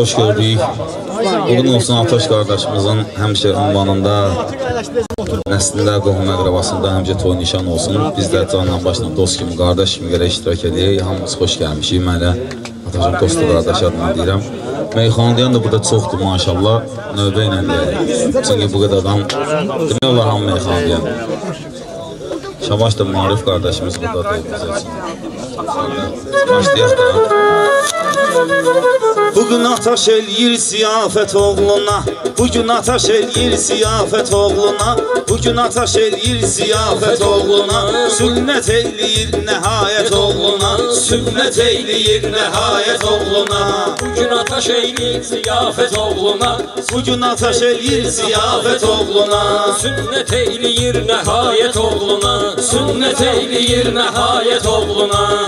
Xoş gördük. Bugün olsun Ataş qardaşımızın həmişə ünvanında, nəslində, qohum əqrabasında həmişə toy nişan olsun. Biz də canla başla dost kimi, qardaş kimi görə iştirak edək. Hamımız xoş gəlmişik. Mən də Ataşın dostu qardaş adını deyirəm. Meyxana deyən də burada çoxdur maşallah. Növbə ilə deyək. Çünki bu qədər adam demək olar hamı meyxana deyən. Şabaş da Marif qardaşımız buradadır bizə üçün. Başlayaq da. Bugün ataş eləyir ziyafət oğluna. Bugün ataş eləyir ziyafət oğluna. Bugün ataş eləyir ziyafət oğluna. Sünnət eləyir nəhayət oğluna. Sünnət eləyir nəhayət oğluna. Bugün ataş eyleyir ziyafet oğluna. Bugün ataş eləyir ziyafət oğluna. Sünnet eyleyir nehayet oğluna. Sünnet eyleyir nehayet oğluna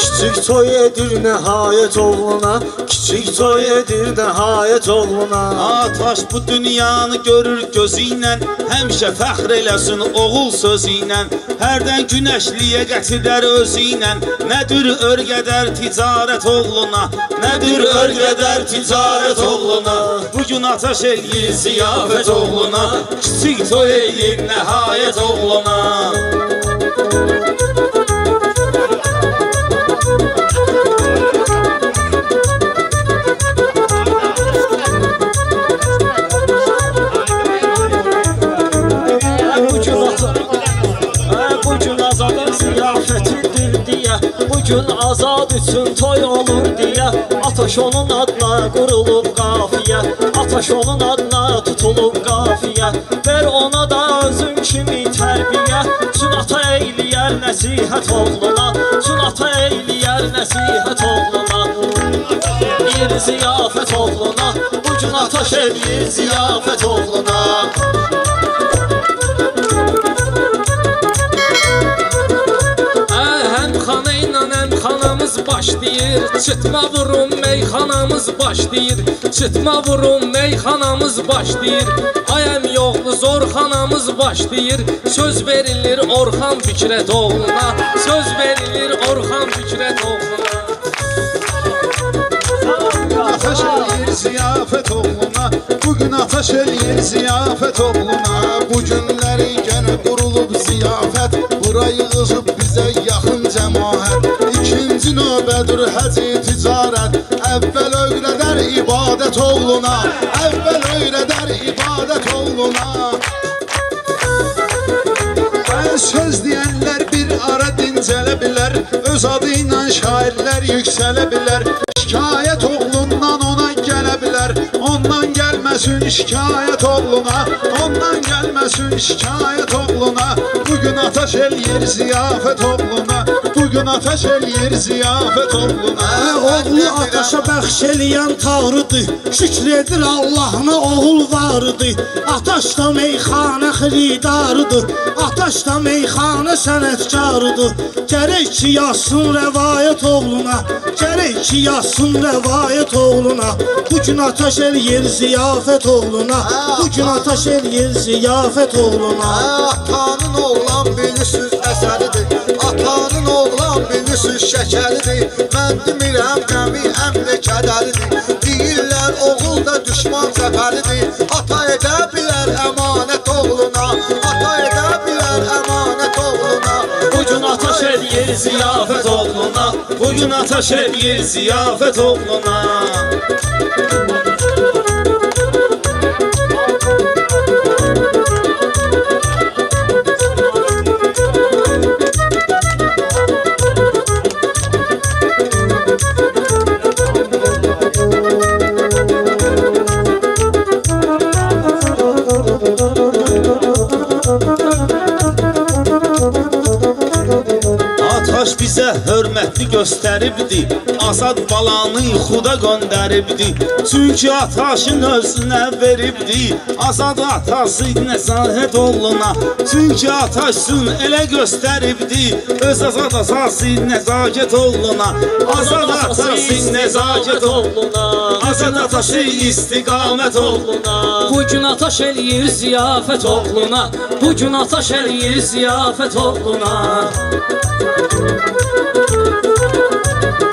Kiçik toy edir nəhayət oğluna Kiçik toy edir nəhayət oğluna. Ataş bu dünyanı görür gözü ilə Həmişə fəxr eləsin oğul sözü ilə Hərdən günəşliyə gətirər özü ilə Nədir örgədər ticarət oğluna Nədir örgədər ticarət oğluna. Bugün ataş eləyir ziyafət oğluna Kiçik toy eləyir nəhayət oğluna. Bugün Bugün azad üçün toy olur diye Ataş onun adına qurulub qafiyə Ataş onun adına tutulub qafiyə. Ver ona da özün kimi tərbiyə Çün ata eyləyər nəsihət oğluna Çün ata eyləyər nəsihət oğluna. Bir ziyafət oğluna Bugün ataş eləyir ziyafət oğluna başlayır. Çıtma vurun meyxanamız başlayır. Çıtma vurun meyxanamız başlayır. Ayəm yoxlu zorxanamız başlayır. Söz verilir Orxan Fikrət oğluna. Söz verilir Orxan Fikrət oğluna. Ataş eləyir ziyafət oğluna. Bugün ataş eləyir ziyafət oğluna. Bu günləri gənə qurulub ziyafət. Bura yığışıb bizə İkinci növbədir həci ticarət. Əvvəl öyrədər ibadət oğluna. Əvvəl öyrədər ibadət oğluna. Mən söz deyənlər bir ara dincələ bilər. Öz adı ilə şairlər yüksələ bilər Ondan gəlməsin şikayət oğluna Ondan gəlməsin şikayət oğluna. Bugün ataş eləyir ziyafət oğluna Bugün ataş eləyir ziyafət oğluna. Oğlu ataşa bəxş eləyən Tanrıdır Şükr edir Allahına oğul vardır Ataş da meyxana xiridarıdır Ataş da meyxana sənətkarıdır Gərək ki yazsın rəvayət oğluna Gərək ki yazsın rəvayət oğluna. Bugün ataş eləyir ziyafət oğluna Bugün ataş eləyir ziyafət oğluna. Atanın oğlan bilirsiniz əsəridir Atanın oğlan bilirsiniz şəkəridir Mən demirəm qəmi həm də kədəridir. Deyirlər oğul da düşman zəfəridir Ata edə bilər əmanət oğluna. Ata edə bilər əmanət oğluna. Bugün ataş eləyir ziyafət oğluna. Bugün ataş eləyir ziyafət oğluna. Ataş hörmətli göstəribdi Azad balanı xuda göndəribdi. Çünki ataşın özünə veribdi Azad atası nəzahət oğluna. Çünki ataşsın elə göstəribdi Öz azad asası nəzakət oğluna. Azad atası nəzakət oğluna. Azad atası istiqamət oğluna. Bugün ataş eləyir ziyafət oğluna. Bugün ataş eləyir ziyafət oğluna Thank you.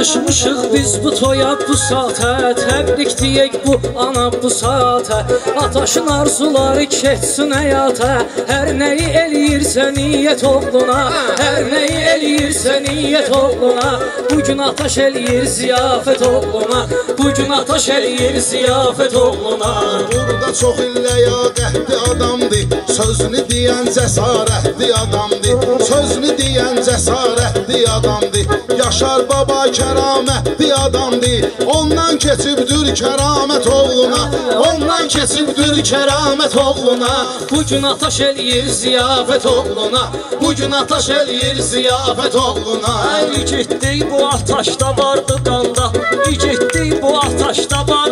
Biz bu toya bu saate. Təbrik deyək bu ana bu saate. Ataşın arzuları keçsin həyata Hər nəyi eləyirsə niyyət oğluna. Hər nəyi eləyirsə niyyət oğluna. Bugün ataş eləyir ziyafət oğluna. Bugün ataş eləyir ziyafət oğluna. Burada çox illəyaqətli adamdır. Sözünü deyən cəsarətli adamdır Sözünü deyən cəsarətli adamdır. Yaşar baba kəramətli adamdır. Ondan keçibdir kəramət oğluna. Ondan keçibdir kəramət oğluna. Bugün ataş eləyir ziyafət oğluna. Bugün ataş eləyir ziyafət oğluna. Ey getdik bu ataşda vardı qanda. Getdik bu ataşda vardı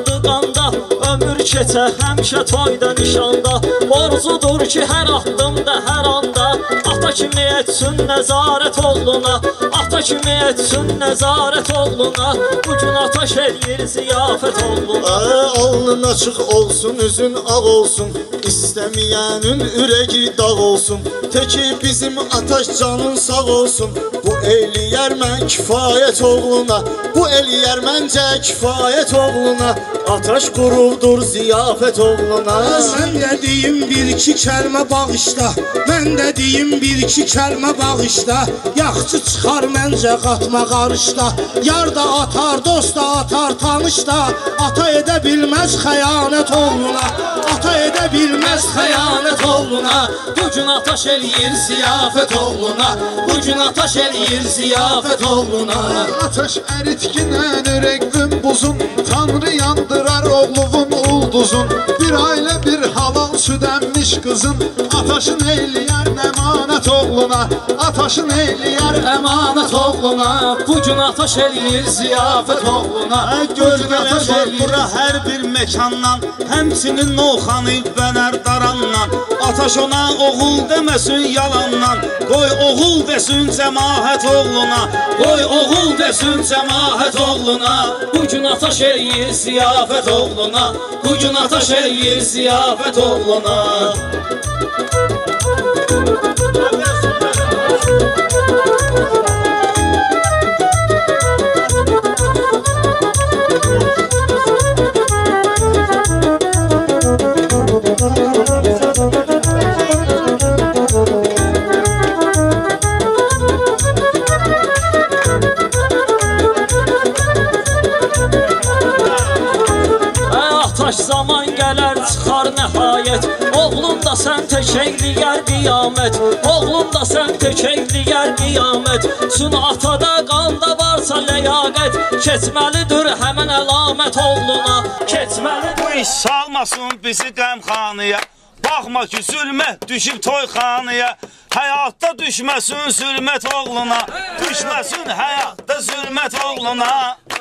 keçə həmişə toyda nişanda. Borzudur ki hər addımda hər anda. Ata kimi etsin nəzarət oğluna. Ata kimi etsin nəzarət oğluna. Bugün ataş eləyir ziyafət oğluna. Ə, alnın açıq olsun, üzün ağ olsun. İstəməyənin ürəyi dağ olsun. Teki bizim ataş canın sağ olsun. Bu eləyər mən kifayət oğluna. Bu eləyər məncə kifayət oğluna. Ataş quruldur ziyafət oğluna Sən də deyim bir iki kəlmə bağışla. Mən də deyim bir iki kəlmə bağışla. Yaxçı çıxar məncə qatma qarışla. Yar da atar, dost da atar, tanış da Ata edə bilməz xəyanət oğluna. Ata edə bilməz xəyanət oğluna. Bugün ataş eləyir ziyafət oğluna. Bugün ataş eləyir ziyafət oğluna. Ateş eritkinden ürəkvim buzun. Tanrı yandırar oğluvun ulduzun Bir ailə bir halal süd əmmiş qızın Ataşın eyləyər əmanət oğluna Ataşın eyləyər Əmanət oğluna. Bugün ataş eləyir ziyafət oğluna. Göz gəlir bura hər bir məkandan Həmsinin Novxanı Bənər Darandan. Ataş ona oğul deməsin yalandan. Qoy oğul desin cəmaət oğluna. Qoy oğul desin cəmaət oğluna. Bugün ataş eləyir ziyafət oğluna. Bugün ataş eləyir ziyafət oğluna. Ə, nəhayət Oğlum da sən tək eyləyər qiyamət. Oğlum da sən tək eyləyər qiyamət. Çün atada qanda varsa ləyaqət. Keçməlidir həmən əlamət oğluna. Keçməlidir. Salmasın bizi qəmxanıya Baxma ki zülmət düşüb toyxanıya Həyatda düşməsin zülmət oğluna. Düşməsin həyatda zülmət oğluna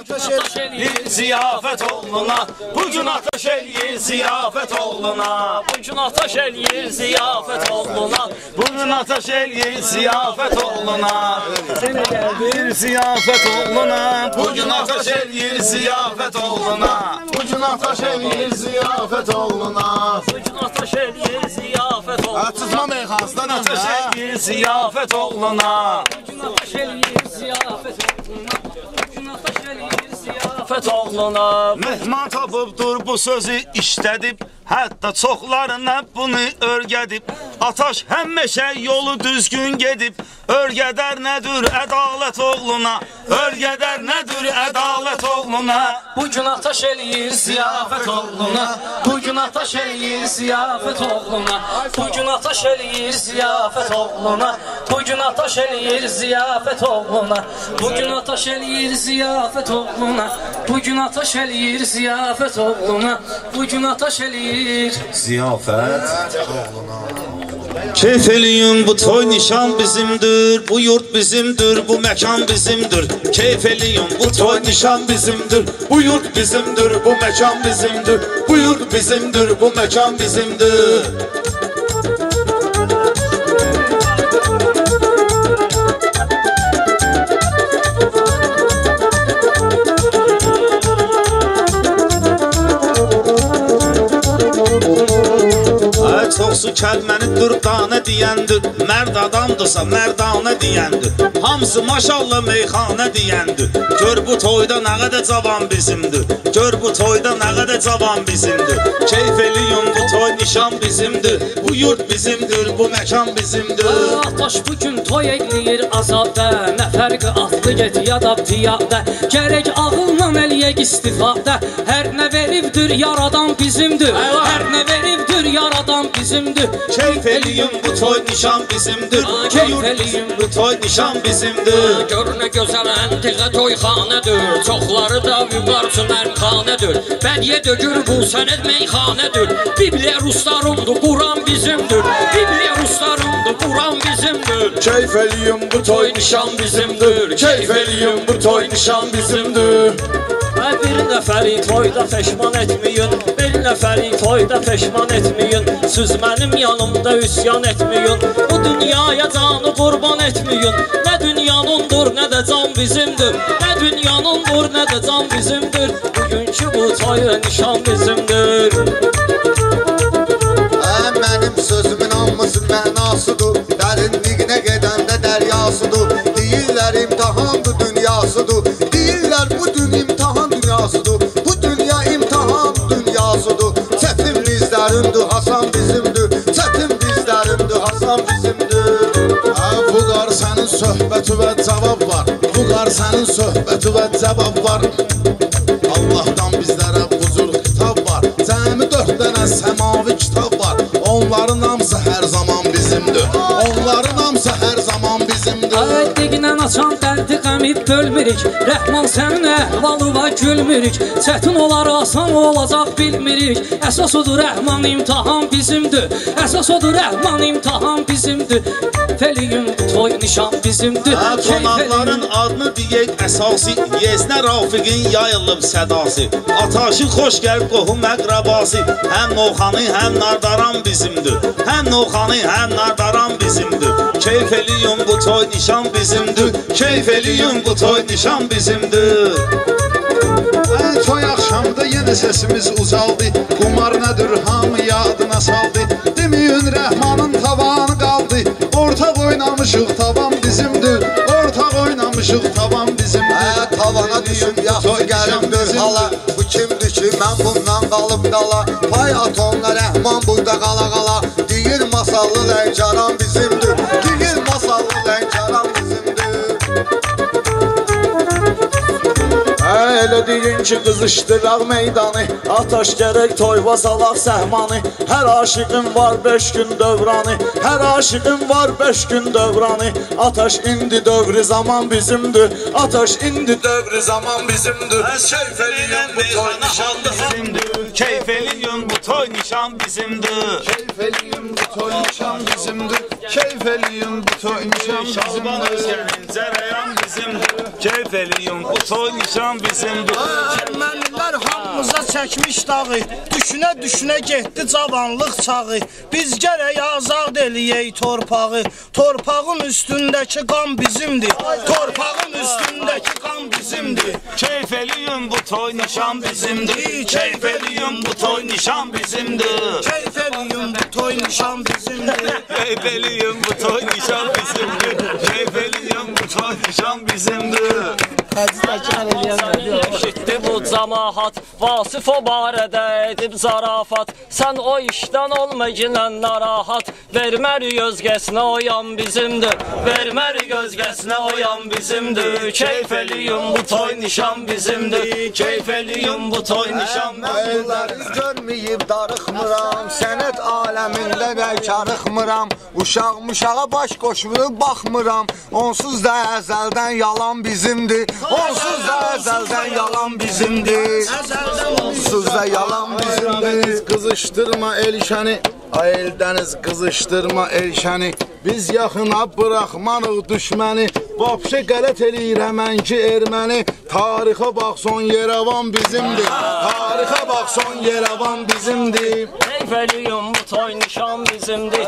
Ataş eləyir Ziyafət oğluna Bugün ataş eləyir ziyafət oğluna Bugün ataş eləyir ziyafət oğluna Bugün ataş eləyir ziyafət oğluna Bir ziyafət oğluna Bugün ataş eləyir ziyafət oğluna Bugün ataş eləyir ziyafət oğluna Bugün ataş eləyir ziyafət oğluna Açızma meyxanasından Ataş eləyir ziyafət oğluna Bugün ataş eləyir ziyafət oğluna Ziyafət oğluna. Mehman tapıbdır bu sözü işlədib Hətta çoxlarına bunu örgədib Ataş həmişə yolu düzgün gedib Örgədər nədir ədalət oğluna Örgədər nədir ədalət oğluna. Bugün ataş eləyir ziyafət oğluna Bugün ataş eləyir ziyafət oğluna Bugün ataş eləyir ziyafət oğluna Bugün ataş eləyir ziyafət oğluna Bugün ataş eləyir ziyafət oğluna Bugün ataş eləyir ziyafət oğluna Bugün ataş eləyir Ziyafət Keyf eləyin bu toy nişan bizimdir Bu yurt bizimdir bu məkan bizimdir. Keyf eləyin bu toy nişan bizimdir Bu yurt bizimdir, bu mekan bizimdir Bu yurt bizimdir, bu mekan bizimdir kəlməni dürdanə deyəndir. Mərd adamdırsa mərdanə deyəndir. Hamısı maşallah meyxanə deyəndir. Gör bu toyda nə qədər cavan bizimdir. Gör bu toyda nə qədər cavan bizimdir. Keyf eləyim bu toy nişan bizimdir. Bu yurt bizimdir, bu məkan bizimdir. Ataş bugün toy egləyir azadə Nə fərqi atlı get ya da piyadə Gərək ağılla eləyək istifadə Hər nə veribdir yaradan bizimdir. Hər nə veribdir yaradan bizimdir. Keyf eləyim bu toy nişan bizimdir. Bu Keyf yurt eləyim. bizim, bu toy nişan bizimdir. Gör nə gözəl əntiqə toyxanədir Çoxları da vüqarçı mərxanədir Bədiyə dögür bu sənət meyxanədir Bibliya ruslarımdır, Quran bizimdir. Bibliya ruslarımdır, Quran bizimdir. Keyf eləyim bu toy nişan bizimdir. Keyf eləyim bu toy nişan bizimdir Hə, Bir nəfəri toyda peşman etməyin Bir nəfəri toyda peşman etməyin. Siz mənim yanımda üsyan etməyin Bu dünyaya canı qurban etməyin. Nə dünyanındır, nə də can bizimdir. Nə dünyanındır, nə də can bizimdir. Bugünkü bu toy nişan bizimdir. Mənim sözümün hamısı mənasıdır. Dərinliyinə gedəndə dəryasıdır. Deyirlər imtihandır dünyasıdır. Deyirlər bu gün bizlərindir Hasan bizimdir Çətin bizlərindir Hasan bizimdir Hə, Vüqar sənin söhbəti və cavab var. Vüqar sənin söhbəti və cavab var. Allahdan bizlərə huzur xitab var. Cəmi dörd dənə səmavi kitab var. Onların hamısı hər zaman bizimdir. Onların hamısı hər zaman bizimdir Əddiqlə açan dərdi qəmib bölmürük. Rəhman sənin əhvalı var gülmürük. Çətin olar asan olacaq bilmirik. Əsas odur rəhman imtahan bizimdir. Əsas odur rəhman imtahan bizimdir. Feliyum toy nişan bizimdir. Hə, qonaqların adını deyək əsası Yeznə Rafiqin yayılıb sədası. Ataşı xoş gəl qohum əqrabası. Həm Novxanı, həm Nardaran bizimdir. Həm Novxanı, həm Nardaran bizimdir. Keyf eləyim bu toy nişan bizimdir Keyf eləyim bu toy nişan bizimdir. Hə, Toy axşamda yenə səsimiz ucaldı Qumar nədir hamı yadına saldı. Deməyin Rəhmanın tavanı qaldı Ortaq oynamışıq tavan bizimdir. Ortaq oynamışıq tavan bizimdir. Hə, tavana düşüb yaxşı gəlimdir hala. Bu kimdir ki, mən bundan qalıb qala? Pay at onla rəhman burada qala qala. Deyir masallı ləncaran bizimdir deyin ki, qızışdıraq meydanı. Ataş gərək toyva salaq səhmanı Hər aşiqin var beş gün dövranı. Hər aşiqin var beş gün dövranı. Ataş indi dövrü zaman bizimdir. Ataş indi dövrü zaman bizimdir. Keyf eləyim bu toy nişan bizimdir. Keyf eləyim bu toy nişan bizimdir. Keyf eləyim bu toy nişan bizimdir. Keyf bu toy nişan Şalban bizimdir. Özgənin cərəyan bizimdir Keyf eləyim bu toy nişan bizimdir Ermənilər hamımıza çəkmiş dağı Düşünə düşünə getdi cavanlıq çağı. Biz gərək azad eləyək torpağı. Torpağın üstündəki qan bizimdir. Torpağın üstündəki qan bizimdir. Keyf eləyim bu toy nişan bizimdir. Keyf eləyim bu toy nişan bizimdir. Keyf eləyim bu toy nişan bizimdir. Keyf eləyim bu toy nişan bizimdir. Keyf eləyim bu toy nişan bizimdir. Eşitdi bu camahat Vasif o barədə edib zarafat. Sən o işdən olma ginən narahat. Vermərik özgəsinə o yan bizimdir. Vermərik özgəsinə o yan bizimdir. Keyf eləyim bu toy nişan bizimdir. Keyf eləyim bu toy nişan bizimdir Əlləriniz görməyib darıxmıram Sənət aləmində bəlkarıxmıram Uşaq muşağa baş qoşulub baxmıram Onsuz da əzəldən yalan bizimdir. Onsuz da əzəldən yalan bizimdir. Onsuz da yalan bizimdir Deniz qızışdırma elşəni Ay Eldəniz qızışdırma elşəni Biz yaxına buraxmanıq düşməni Vapşe qələt eləyirəm mən ki erməni Tarixə bax son Yerevan bizimdir. Tarixə bax son Yerevan bizimdir. Keyf eləyim bu toy nişan bizimdir.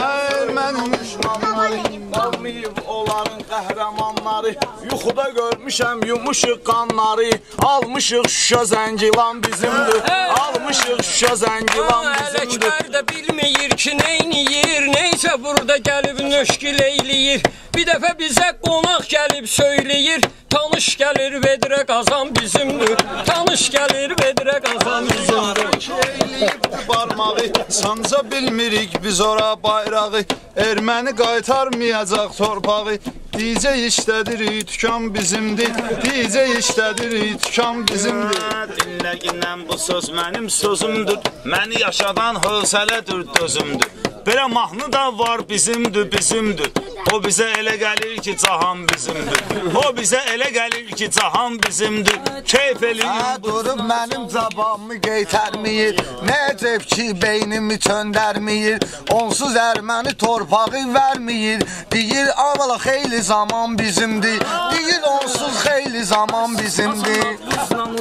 Erməni düşmanları Ölməyib onların qəhrəmanları Yuxuda görmüşəm yumuşuq qanları Almışıq Şuşa zəngilan bizimdir. Almışıq Şuşa zəngilan bizimdir. Ələklər də bilməyir ki, neyniyir Neysə burada gəlib nöşkil eyləyir Bir dəfə bizə qonaq gəlib söyləyir Tanış gəlir vedrə qazan bizimdir. Tanış gəlir vedrə qazan bizimdir Eyləyib barmağı Sanca bilmirik biz ora bayrağı. Erməni qaytarmayacaq torpağı. DJ işlədirik, tükan bizimdir. DJ işlədirik, tükan bizimdir. Dinləgindən bu söz mənim sözümdür. Məni yaşadan hövsələdir dözümdür. Belə mahnı da var bizimdir, bizimdir. O bizə elə gəlir ki, cahan bizimdir. O bizə elə gəlir ki, cahan bizimdir. Keyf Hə, eləyin bu durub mənim zabamı qeytərməyir Nəcəb ki, beynimi çöndərməyir Onsuz erməni torpağı verməyir Deyir, avvala xeyli zaman bizimdir Deyir, onsuz xeyli zaman bizimdir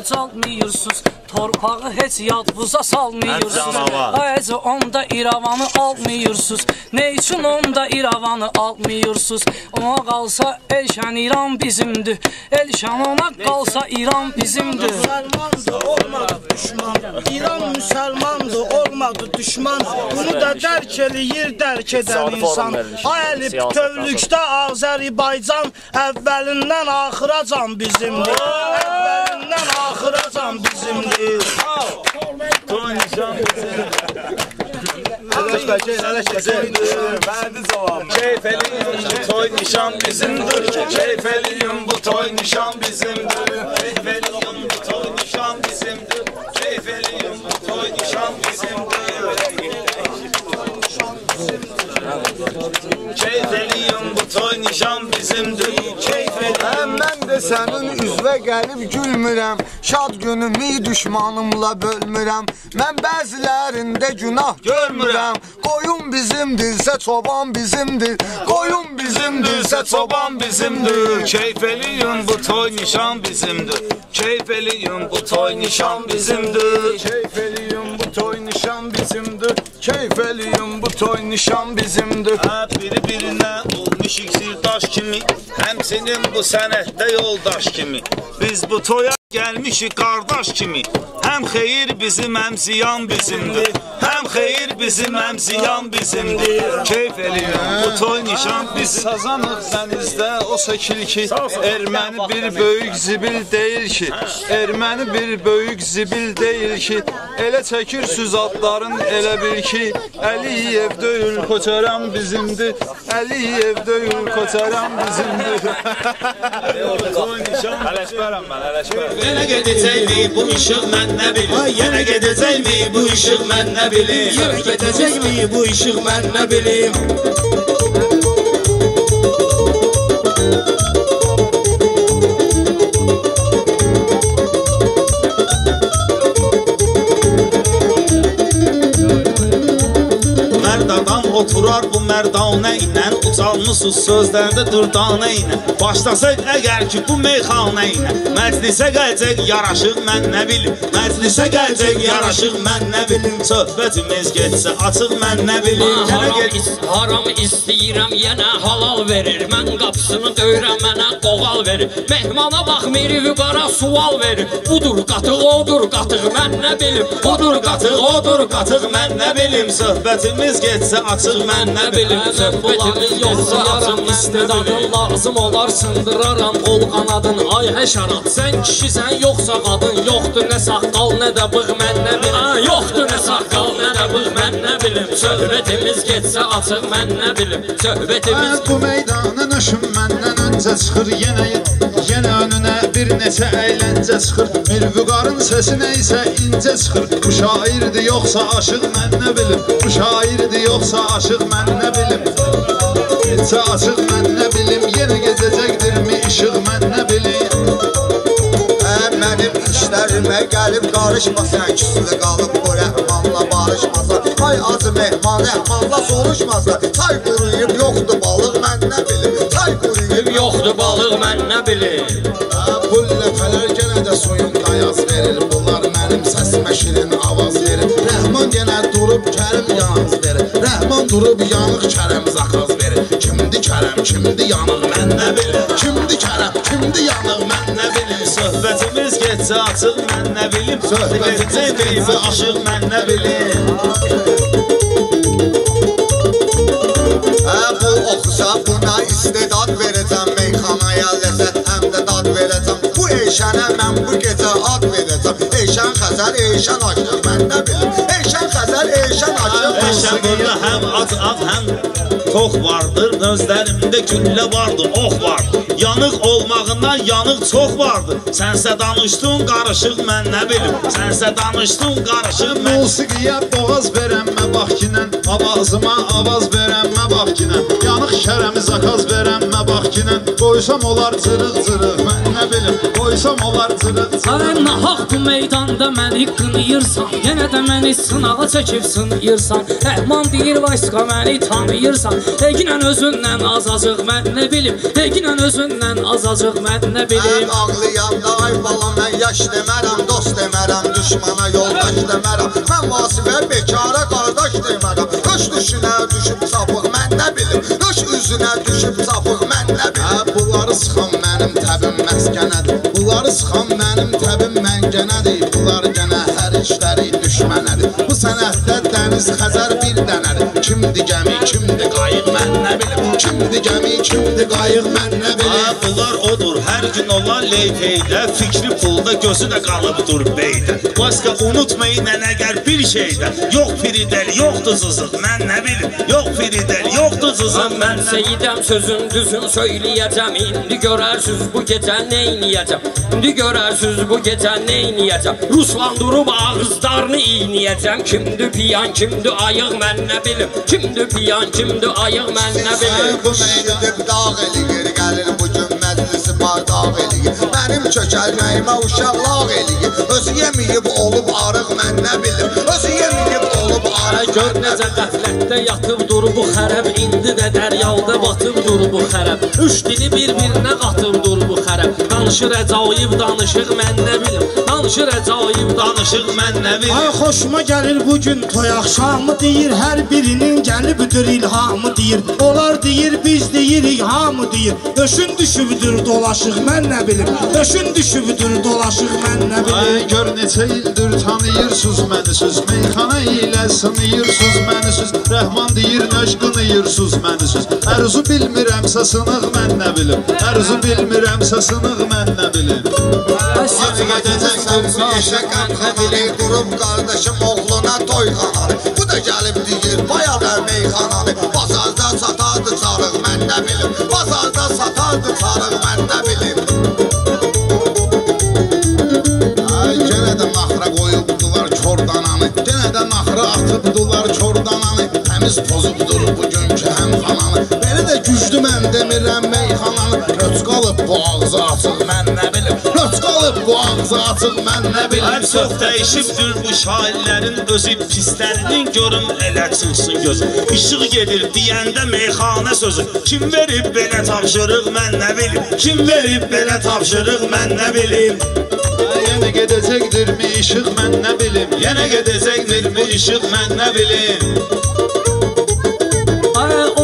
ucalmıyorsunuz Torpağı heç Hə, canavar. Ayəcə onda İravanı almıyorsunuz Ne üçün onda İravanı almıyorsunuz Ona qalsa Elşan İran bizimdir Elşan ona qalsa İran bizimdir Müsəlmandı, olmadı düşman. İran müsəlmandı, olmadı düşman. Bunu da dərk eləyir, dərk edən insan. Ayəli bütövlükdə Azərbaycan əvvəlindən axıracan bizimdir. Əvvəlindən axıracan bizimdir. Keyf eləyin bu toy nişan bizimdir. Keyf eləyin bu toy nişan bizimdir. Keyf eləyin bu toy nişan bizimdir. Keyf eləyin bu toy nişan bizimdir Keyf eləyin bu toy nişan bizimdir. Keyf eləyin Həm mən də sənin üzvə gəlib gülmürəm Şad günümü düşmanımla bölmürəm Mən bəzilərində günah görmürəm Qoyun bizimdirsə çoban bizimdir. Qoyun bizimdirsə çoban bizimdir. Keyf eləyin bu toy nişan bizimdir. Keyf eləyin bu toy nişan bizimdir. Keyf eləyin bu toy nişan bizimdir. Keyf eləyin bu toy nişan bizimdir. Hə, biri birinə olmuş iksirdaş kimi? Həmsinin bu sənətdə yoldaş kimi? Biz bu toya gəlmişik qardaş kimi. Həm xeyir bizim, həm ziyan bizimdir. Həm xeyir bizim, həm ziyan bizimdir. Keyf eləyin, bu toy nişan bizim. Sazanıq dənizdə o səkil ki Erməni bir böyük zibil deyil ki Erməni bir böyük zibil deyil ki Elə çəkirsüz adların elə bil ki Əliyev döyül Koçaran bizimdir. Əliyev döyül Koçaran bizimdir. Ələşbərəm mən, ələşbərəm Yenə gedəcəkmi bu işıq mən nə bilim Ay yenə gedəcəkmi bu işıq mən nə bilim Yenə gedəcəkmi bu işıq mən nə bilim Mərd mərdanə ilə Ucalmısız sözlərdə dürdanə ilə Başlasaq əgər ki bu meyxanə ilə Məclisə gələcək yaraşıq mən nə bilim. Məclisə gələcək yaraşıq mən nə bilim. Söhbətimiz getsə açıq mən nə bilim. Haram, is haram istəyirəm yenə halal verir. Mən qapısını döyürəm mənə qoğal verir. Mehmana baxmır vüqara sual verir. Budur qatıq odur qatıq mən nə bilim. Budur qatıq, odur qatıq mən nə bilim. Söhbətimiz getsə açıq mən nə bilim Söhbətimiz yoxsa açım istedadım lazım olar sındıraram qol qanadın. Ay həşarat Sən kişisən yoxsa qadın. Yoxdur nə saqqal nə də bığ mən nə bilim. Yoxdur nə saqqal nə də bığ mən nə bilim. Söhbətimiz getsə açıq mən nə bilim. Söhbətimiz Bu meydanın aşım məndən öncə çıxır yenə Yenə önünə bir neçə əyləncə çıxır. Bir vüqarın səsi nəysə incə çıxır. Bu şairdir yoxsa aşıq mən nə bilim. Bu şairdir yoxsa aşıq mən nə bilim Neçə aşıq mən nə bilim Yenə gedəcəkdirmi işıq mən nə bilim Hə, mənim işlərimə gəlib qarışmasan Küsülə qalıb bu rəhmanla barışmasan Ay acı mehman rəhmanla soruşmasan Çay quruyub yoxdur balıq mən nə bilim Çay quruyub yoxdur balıq mən nə bilim Hə, bu ləfələr yenə də suyun dayaz verir. Bunlar mənim səsimə şirin avaz verir Rəhman yenə durub kərim yaz verir. Rəhman Rəhman durub yanıq kərəm zakaz verir. Kimdi kərəm, kimdi yanıq mən nə bilim Kimdi kərəm, kimdi yanıq mən nə bilim Söhbətimiz getsə açıq mən nə bilim Söhbətimiz qeybi aşıq mən nə bilim Hə bu oxusa buna istedad verəcəm Meyxanaya ləzzət həm də dad verəcəm. Bu eşənə mən bu gecə ad verəcəm. Eşən xəzər, eşən aşıq mən nə bilim Eşən xəzər, eşən aşıq Eşən burada həm ac ad həm tox vardır Gözlərimdə güllə vardır, ox var. Yanıq olmağından yanıq çox vardır. Sənsə danışdın qarışıq mən nə bilim. Sənsə danışdın qarışıq mən Musiqiyə boğaz verəmmə baxkinən Avazıma avaz verəmmə baxkinən Yanıq kərəmi zakaz verəmmə baxkinən Qoysam olar cırıq cırıq mən nə bilim. Qoysam olar cırıq cırıq. Sən nahaq bu meydanda məni qınayırsan? Yenə də məni sınağa çəkib sınayırsan Rəhman deyir vayska məni tanıyırsan Teginən özündən azacıq mən nə bilim? Teginən özündən azacıq mən nə bilim? Mən ağlayanda ay balam mən yaş demərəm Dost demərəm, düşmana yoldaş demərəm Mən vasifə bekara qardaş demərəm Qış düşünə düşüb sapıq mən nə bilim? Qış üzünə düşüb sapıq mən nə bilim Hə, bunları sıxan mənim təbim məskənədir Bunları sıxan mənim təbim məngənədir Bunlar gənə hər işləri düşmənədir. Bu sənətdə dəniz xəzər bir dənədir. Kimdi gəmi, kimdi qayıq mən nə bilim. Kimdi gəmi, kimdi qayıq mən nə bilim. Bunlar odur, hər gün olan leyteydə Fikri pulda, gözü də qalıbdır beydə. Başqa unutmayın nənəgər bir şeydə Yox piridəl, yoxdur zızıq Mən nə bilim, yox piridəl, yoxdur zızıq Mən seyidəm sözün düzün söyləyəcəm İndi görərsiniz bu gecə neyniyəcəm İndi görərsiniz bu gecə neyniyəcəm Ruslan durub ağızlarını iyniyəcəm Kimdir piyan, kimdir ayıq mən nə bilim Kimdir piyan, kimdir ayıq mən nə bilim Bu meydanıb dağ eləyir Gəlir bu gün məclisi bardaq eləyir Mənim kökəlməyimə uşaqlaq eləyir Özü yeməyib olub arıq mən nə bilim Özü yeməyib olub Ay arıq gör necə qəflətdə yatıb dur bu xərəb İndi də dəryalda batıb dur bu xərəb. Üç dili bir-birinə qatıb dur bu xərəb. Danışır əcaib danışıq mən nə bilim. Danışır əcaib danışıq mən nə bilim. Ay xoşuma gəlir bu gün toy axşamı deyir Hər birinin gəlibdir ilhamı deyir. Onlar deyir biz deyirik hamı deyir. Döşün düşübdür dolaşıq mən nə bilim. Döşün düşübdür dolaşıq mən nə bilim. Ay gör neçə ildir tanıyırsınız məni siz Meyxana ilə sınıyırsınız məni siz Rəhman deyir nöş qınıyırsınız məni siz Ərzu bilmirəmsə sınıq mən nə bilim. Ərzu bilmirəmsə sınıq mən nə bilim. Hacı gedəcəksən bu işə qəmxananı Durub qardaşım oğluna toyxananı Bu da gəlib deyir bayaq meyxananı Bazarda satardı çarıq mən nə bilim. Bazarda satardı çarıq mən nə bilim qoyubdular çordananı Genə də naxra atıbdular çordananı Təmiz pozubdur bugünkü həmxananı Belə də güclü mən demirəm meyxananı Röç qalıb bu ağzı açıq mən Röç qalıb bu ağzı açıq mən nə bilim Hər çox dəyişibdir bu şairlərin özü. Pislərinin görüm elə çıxsın gözü İşıq gedir deyəndə meyxana sözü. Kim verib belə tapşırıq mən nə bilim Kim verib belə tapşırıq mən nə bilim Yenə gedəcəkdirmi işıq mən nə bilim Yenə gedəcəkdir bu işıq mən nə bilim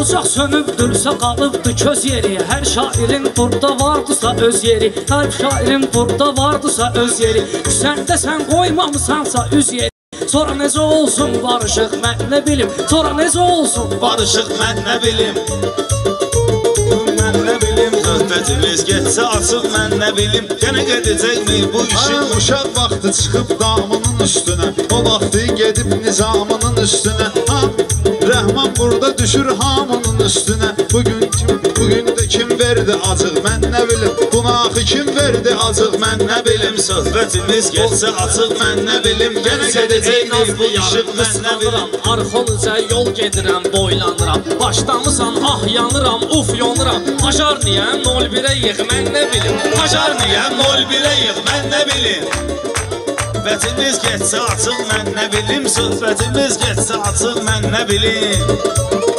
ocaq sönübdürsə qalıbdı köz yeri. Hər şairin burada vardısa öz yeri. Hər şairin burada vardısa öz yeri. Səndə sən qoymamısansa üz yeri. Sonra necə olsun barışıq mən nə bilim. Sonra necə olsun Barışıq mən nə bilim Söhbətimiz getsə açıq mən nə bilim Yenə gedəcəkmi bu Ay işıq uşaq vaxtı çıxıb damının üstünə O vaxtı gedib nizamının üstünə Ha, Rəhman burada düşür hamının üstünə Bugün kim, verdi acıq mən nə bilim? Buna axı kim verdi acıq mən nə bilim? Söhbətimiz getsə açıq mən nə bilim? Yenə gedəcəkmi bu işıq mən nə bilim? Arxonca yol gedirəm, boylanıram. Başlamısan, ah yanıram, uf yonuram Hajar niyə 01-ə yığ, mən nə bilim? Hajar niyə 01-ə yığ mən nə bilim? Söhbətimiz getsə açıq mən nə bilim? Söhbətimiz getsə açıq mən nə bilim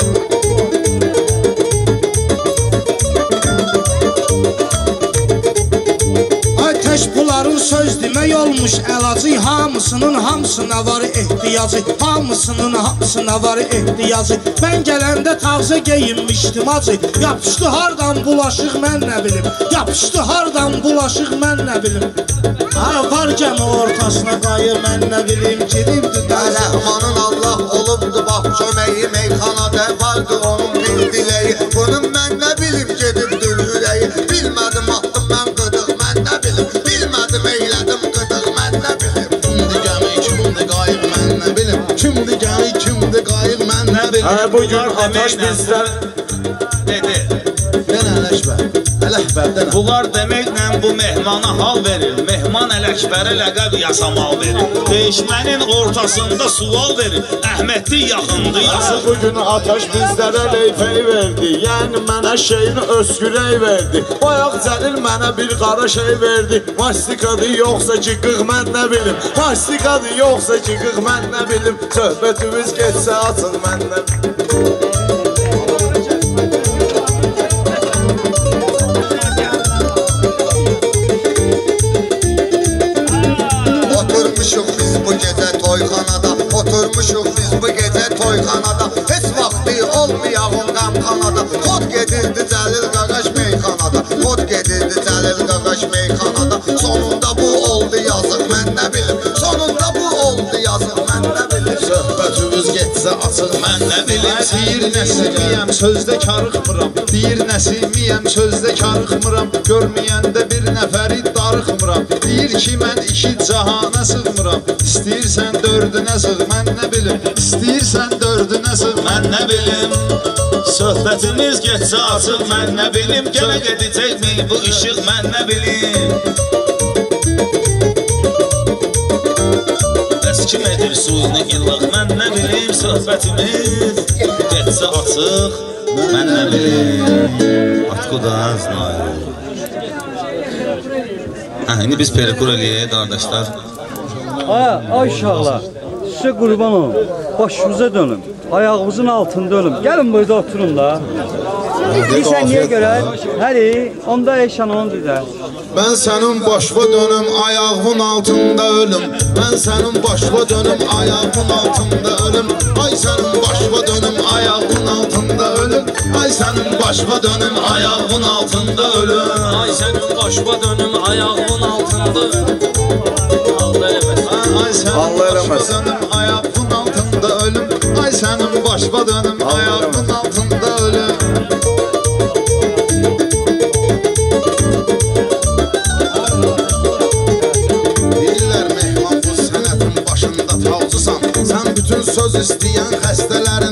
bunların söz demək olmuş əlacı Hamısının hamısına var ehtiyacı. Hamısının hamısına var ehtiyacı. Mən gələndə tağza geyinmişdim acı. Yapışdı hardan bulaşıq mən nə bilim. Yapışdı hardan bulaşıq mən nə bilim. Ha var gəmi ortasına qayır mən nə bilim. Giribdi dəzə Rəhmanın Allah olubdu bax köməyi meyxanada vardı onun Kimdi gəmi, kimdi qayıq mən nə bilim Hə bu gün ataş bizdən Dedi. Yenə Ələkbər denə Bunlar deməklə bu mehmana hal verir. Mehman Ələkbərə ləqəb yasamal verir. Değişmənin ortasında sual verir. Əhmədli yaxındı yazıq. Bu gün ataş bizlərə leyfey verdi Yəni mənə şeyini öskürək verdi Bayaq Cəlil mənə bir qara şey verdi Mastikadı yoxsa çıqıq mən nə bilim Mastikadı yoxsa çıqıq mən nə bilim Söhbətimiz getsə açın mən nə bilim toyxanada Oturmuşuq biz bu gecə toyxanada Heç vaxtı olmayağın qamxanada Xod gedirdi Cəlil Qaqaş meyxanada Xod gedirdi Cəlil Qaqaş meyxanada Sonunda bu oldu yazıq mən nə bilim Sonunda bu oldu yazıq mən nə bilim Söhbətimiz getsə açıq mən nə bilim Deyir nəsimiyəm, sözdə karıxmıram Deyir nəsimiyəm, sözdə karıxmıram Görməyəndə bir nəfəri sığmıram Deyir ki mən iki cahana sığmıram. İstəyirsən dördünə sığ mən nə bilim? İstəyirsən dördünə sığ mən nə bilim? Söhbətimiz geçsə açıq mən nə bilim? Gələ gedəcəkmi bu işıq mən nə bilim? Əski nədir suyunu illaq mən nə bilim? Söhbətimiz geçsə açıq mən nə bilim? Atkuda znayım Hə, indi biz perikur eləyək qardaşlar. Ay, ay uşaqlar, sizə qurban olum. Başınıza dönün. Ayağınızın altında ölüm. Gəlin burada oturun da. Bilirsən niyə görə? Həri, onda eşan onu deyər. Ben senin başva dönüm ayağın altında ölüm Ben senin başva dönüm ayağın altında ölüm Ay senin başva dönüm ayağın altında ölüm Ay senin başva dönüm ayağın altında ölüm. Ay sənin başqa dönüm ayağımın altında Allah senin dönüm ayağın altında ölüm. Ay senin başva dönüm ayağın altında ölüm. Deyirlər mehman bu sənətin başında tavcısan Sən bütün söz istəyən xəstələrin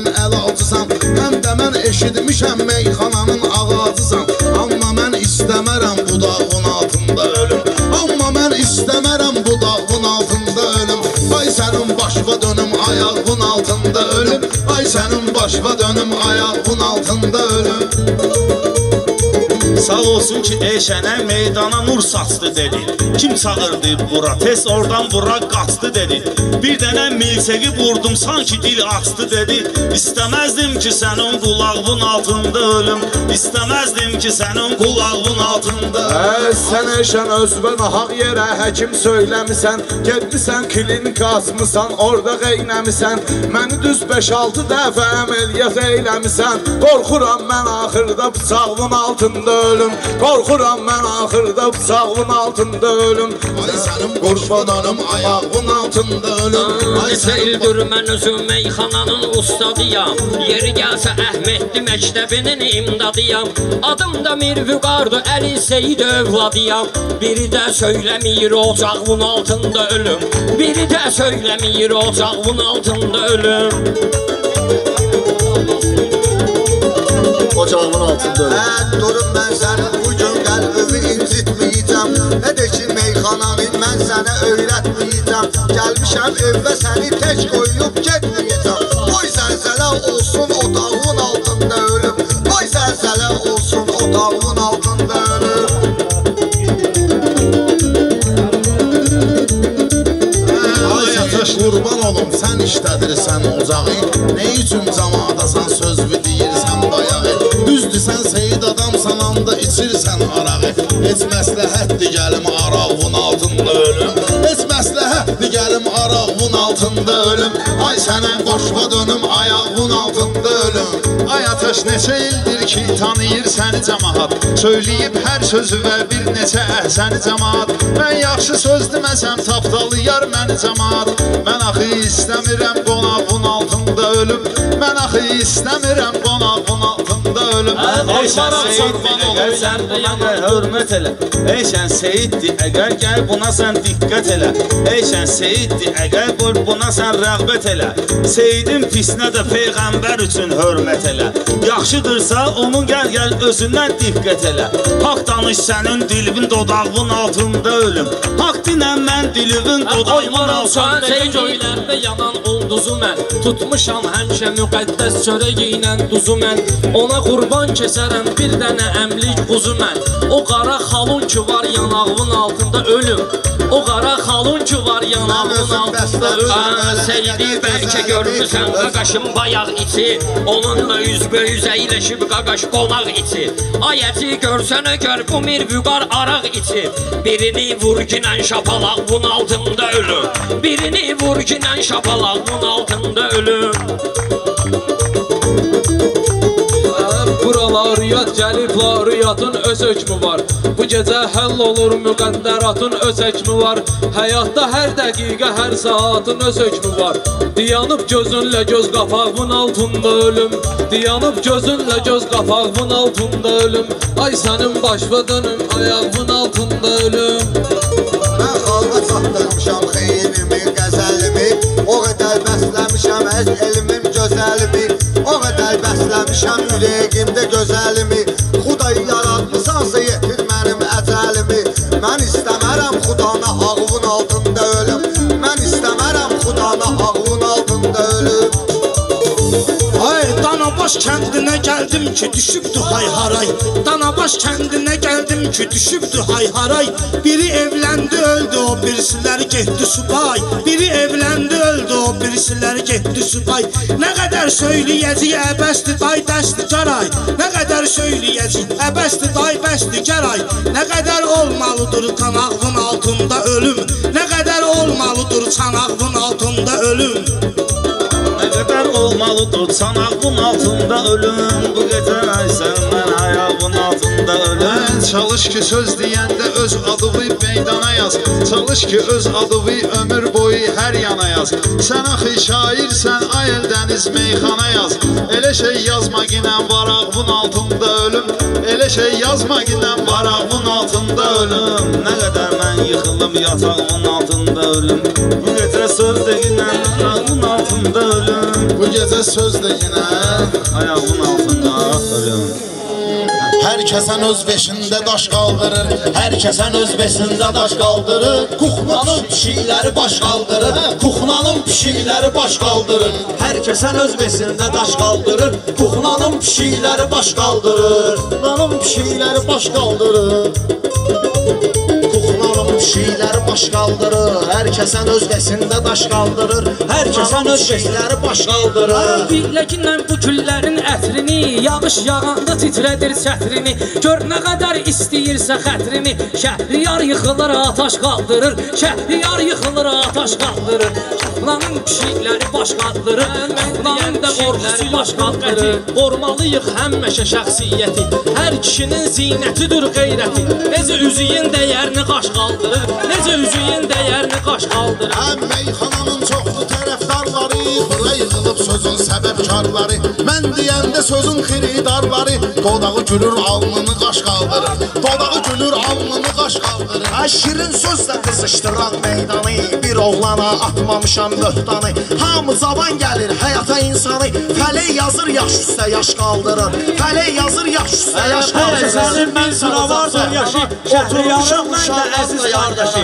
eşitmişəm meyxananın ağacısan Amma mən istəmərəm bu dağın altında ölüm. Amma mən istəmərəm bu dağın altında ölüm. Ay sənin başva dönüm ayağın altında ölüm. Ay sənin başva dönüm ayağın altında ölüm Sağ olsun ki eşənə meydana nur saçdı dedi. Kim çağırdı bura? Tez oradan bura qaçdı dedi. Bir dənə milsəqi vurdum sanki dil açdı dedi. İstəməzdim ki sənin qulağın altında ölüm. İstəməzdim ki sənin qulağın altında Ə, sən eşən özbə nahaq yerə həkim söyləmisən. Getmisən klinika açmısan, orada qeynəmisən. Məni düz 5-6 dəfə əməliyyat eyləmisən. Qorxuram mən axırda bıçağın altında ölüm Qorxuram mən axırda bıçağın altında ölüm. Ay sənin qurbananım ayağın altında ölüm. Ay ildir mən özüm meyxananın ustadıyam. Yeri gəlsə Əhmədli məktəbinin imdadıyam. Adım da Mir Vüqardı, Əli Seyid övladıyam. Biri də söyləmir ocağın altında ölüm. Biri də söyləmir ocağın altında ölüm. Ocağımın altında ölüm Hə, durum mən sənin bu gün qəlbimi incitməyəcəm Nə də ki meyxananı mən sənə öyrətməyəcəm Gəlmişəm evə səni tək qoyub getməyəcəm Qoy zəlzələ olsun otağın altında ölüm. Qoy zəlzələ olsun otağın altında ölüm. Ay ataş qurban olum sən işlədirsən ocağı Nə üçün cəmaatasan sözümü seyid adamsan anda içirsən arağı Heç məsləhətdir gəlim arağın altında ölüm. Heç məsləhətdir altında ölüm. Ay sənə qoşma dönüm ayağın altında ölüm. Ay ateş neçə ildir ki tanıyır səni cəmaat Söyləyib hər sözü və bir neçə əhsəni cəmaat Mən yaxşı söz deməsəm tapdalayar məni cəmaat Mən axı istəmirəm qonağın altında ölüm. Mən axı istəmirəm qonağın altında ölüm. Ey sən seyiddir, əgər sən buna gəl hörmət elə Ey sən seyiddir, əgər gəl buna sən diqqət elə Ey sən seyiddir, əgər qoy buna sən rəğbət elə Seyidin pisinə də Peyğəmbər üçün hörmət elə Yaxşıdırsa onun gəl gəl özündən diqqət elə Haq danış sənin dilivin dodağın altında ölüm. Haq dinən mən dilivin dodağın altında Sən göylərdə yanan ulduzu mən Tutmuşam həmişə müqəddəs çörəyi ilə duzu mən Ona qurban kəsərəm bir dənə əmlik quzu mən. O qara xalun ki var yanağımın altında ölüm. O qara xalun ki var yanağımın altında ölüm. Seyidi bəlkə görmüsən qaqaşın bayaq içi Onunla üzböyüz əyləşib qaqaş qonaq içi Ayəci görsənə gör bu mir vüqar araq içi Birini vur ginən şapalaq bunun altında ölüm. Birini vur ginən şapalaq bunun altında ölüm Buralar yad gəlib lariyatın öz hökmü var? Bu gecə həll olur müqəddəratın öz hökmü var? Həyatda hər dəqiqə, hər saatın öz hökmü var? Diyanıb gözünlə göz qapağın altında ölüm. Diyanıb gözünlə göz qapağın altında ölüm. Ay sənin başva dönüm, ayağın altında ölüm. Mən xalqa çatdırmışam xeyrimi, qəzəlimi. O qədər bəsləmişəm əz elmim gözəlimi. O qədər bəsləmişəm ürəyimdə gözəlimi Xuday yaratmısansa yetir mənim əcəlimi. Mən istəmərəm xudana ağvın altında Danabaş kəndinə gəldim ki, düşübdü hay-haray. Danabaş kəndinə gəldim ki, düşübdü hay-haray. Biri evləndi, öldü, o birisiləri getdi subay. Biri evləndi, öldü, o birisiləri getdi subay. Nə qədər söyləyəcək, əbəsdi day dəsti caray. Nə qədər söyləyəcək, əbəsdi day bəsti caray. Nə qədər olmalıdır tanağın altında ölüm. Nə qədər olmalıdır çanağın altında ölüm. Nə qədər olmalıdır çanağın altında ölüm. Bu gecə sən mən ayağın altında ölüm. Sən çalış ki söz deyəndə öz adını meydana yaz. Çalış ki öz adını ömür boyu hər yana yaz. Sən axı şairsən ayel dəniz meyxana yaz. Elə şey yazma ginən varağın altında ölüm. Elə şey yazma ginən varağın altında ölüm. Nə qədər mən yıxılıb yatağımın altında ölüm. Bu gecə söz deyilən ayağın altında ölüm Bu gecə söz deyinən Ayağın altında. Ölüm Hər kəsən öz beşində daş qaldırır Hər kəsən öz beşində daş qaldırır. Kuxnanın pişikləri baş qaldırır Kuxnanın pişikləri baş qaldırır. Hər kəsən öz beşində daş qaldırır Kuxnanın pişikləri baş qaldırır. Kuxnanın pişikləri baş qaldırır Pişikləri baş qaldırır. Hər kəsən öz beşində daş qaldırır. Hər kəsən öz beşləri baş qaldırır. Biləkinlə bu güllərin ətrini Yağış yağanda titrədir çətrini Gör nə qədər istəyirsə xətrini Şəhriyar yıxılır, ataş qaldırır. Şəhriyar yıxılır, ataş qaldırır. Şəhlanın pişikləri baş qaldırır. Şəhlanın da qorxusu baş qaldırır. Qormalıyıq həmişə şəxsiyyəti. Hər kişinin zinətidir qeyrəti. Necə üzüyün dəyərini qaş qaldırır Necə üzüyün dəyərini qaş qaldırır Həm meyxananın çoxlu tərəfdarları Bura yığılıb sözün səbəbkarları. Mən deyəndə sözün xiridarları Dodağı gülür alnını qaş qaldırır Dodağı gülür alnını qaş qaldırır Ha şirin sözlə qızışdıran meydanı. Bir oğlana atmamışam böhtanı Hamı zaban gəlir həyata insanı. Fələk yazır yaş üstə yaş qaldırır. Fələk yazır yaş üstə yaş qaldırır. Sənin mən sıra vardır yaşı. Şəhriyarım mən də əziz qardaşı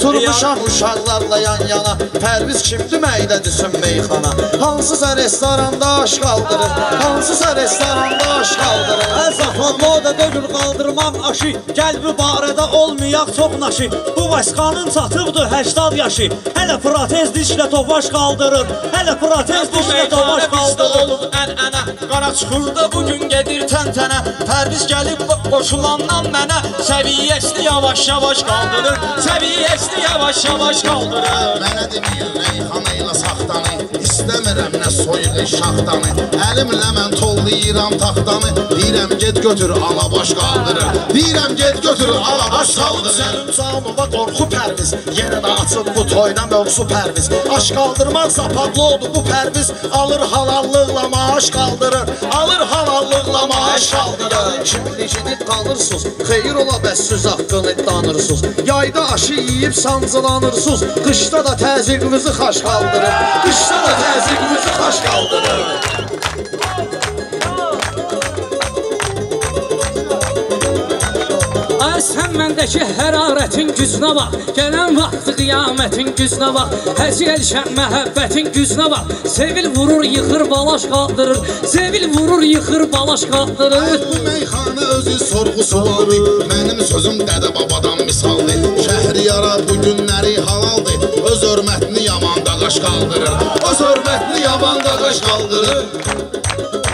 Oturmuşam uşaqlarla yan yana. Pərviz kim deməkdə düşün meyxana? Hansısa restoranda aş qaldırır. Hansısa restoranda aş qaldırır. Əzafan moda dögül qaldırmam aşı. Gəl bu barədə olmayaq çox naşı Bu başqanın çatıbdır 80 yaşı. Hələ protez dişlə topaş qaldırır. Hələ protez dişlə topaş qaldırır. olub ən-ənə Qara çuxurda bugün gedir təntənə. Pərviz gəlib qoşulandan mənə. Səviyyəsini yavaş-yavaş qaldırır. Səviyyəsini üstü yavaş yavaş kaldırır Mənə deməyin reyhanı ilə saxtanı İstəmirəm nə soyuğu şaxtanı Əlimlə mən tollayıram taxtanı. Deyirəm get götür ala baş qaldırır. Deyirəm get götür ala baş qaldırır Sənin canıma qorxu pərviz Yenə də açıb bu toyda mövzu pərviz Aş qaldırmaq zapadlı oldu bu pərviz Alır halallıqla maaş qaldırır Alır halallıqla maaş qaldırır Kimlikini qalırsınız Xeyir ola bəs söz haqqını danırsınız Yayda aşı yeyib sancılanırsınız. Qışda da təzyiqinizi xaş qaldırır Qışda da təzyiqinizi xaş qaldırır sən məndəki hərarətin gücünə bax. Gələn vaxtı qiyamətin gücünə bax. Həc elşən məhəbbətin gücünə bax. Sevil vurur, yıxır, balaş qaldırır. Sevil vurur, yıxır, balaş qaldırır. Bu meyxana özü sorğu sualdır Mənim sözüm dədə babadan misaldır. Şəhriyara bu günləri halaldır. Öz hörmətini yaman qaqaş qaldırır. Öz hörmətini yaman qaqaş qaldırır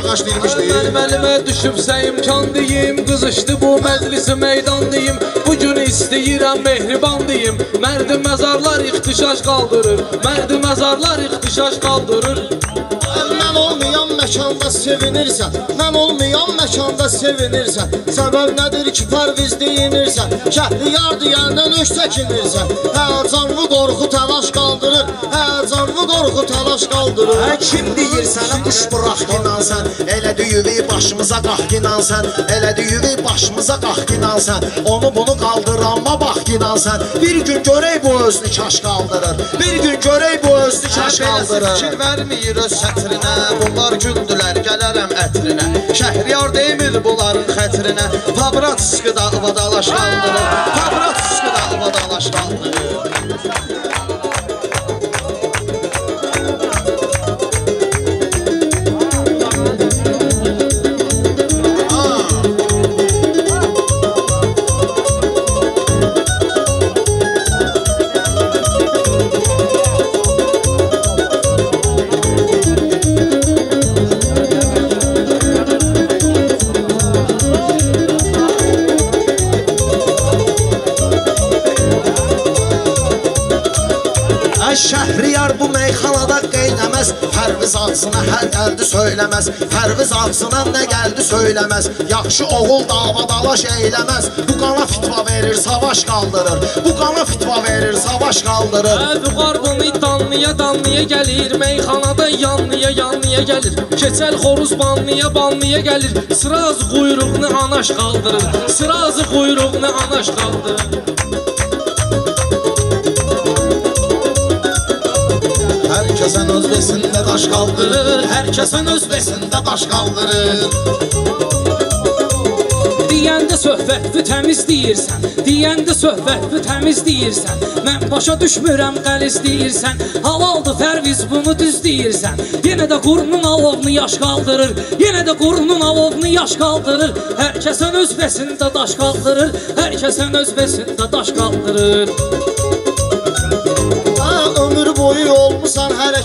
Qaqaş deyilmişdir Mənim əlimə düşübsə imkan deyim Qızışdı bu məclisi meydan deyim Bugün istəyirəm mehriban deyim Mərdi məzarlar ixtişaş qaldırır Mərdi məzarlar ixtişaş qaldırır Mən olmayan məkanda sevinirsən Mən olmayan məkanda sevinirsən Səbəb nədir ki pərviz deyinirsən Şəhriyar deyəndən öş çəkinirsən Həyəcanlı qorxu təlaş qaldırır Həyəcanlı qorxu təlaş qaldırır Hə kim deyir sənə quş bıraq ginan sən Elə düyüvi başımıza qax ginan sən Elə düyüvi başımıza qax ginan sən Onu bunu qaldıranma bax ginan sən. Bir gün görək bu özünü kaş qaldırır Bir gün görək bu özünü kaş qaldırır Fikir vermir öz sətrinə Bunlar güldülər gələrəm ətrinə. Şəhriyar demir bunların xətrinə. Pabrat sıskıda avadalaş qaldırır Pabrat sıskıda Pərviz ağzına hər gəldi söyləməz. Pərviz ağzına nə gəldi söyləməz. Yaxşı oğul davadalaş eyləməz. Bu qana fitva verir, savaş qaldırır. Bu qana fitva verir, savaş qaldırır. Əvqar bunu danlıya danlıya gəlir. Meyxanada yanlıya yanlıya gəlir. Keçəl xoruz banlıya banlıya gəlir. Sıraz quyruğunu anaş qaldırır. Sıraz quyruğunu anaş qaldırır Hər kəsən öz besində daş qaldırır Hər kəsən öz besində daş qaldırır Deyəndə söhbətli təmiz deyirsən Deyəndə söhbətli təmiz deyirsən. Mən başa düşmürəm qəliz deyirsən Halaldır fərviz bunu düz deyirsən. Yenə də qurunun alovunu yaş qaldırır Yenə də qurunun alovunu yaş qaldırır Hər kəsən öz besində daş qaldırır Hər kəsən öz besində daş qaldırır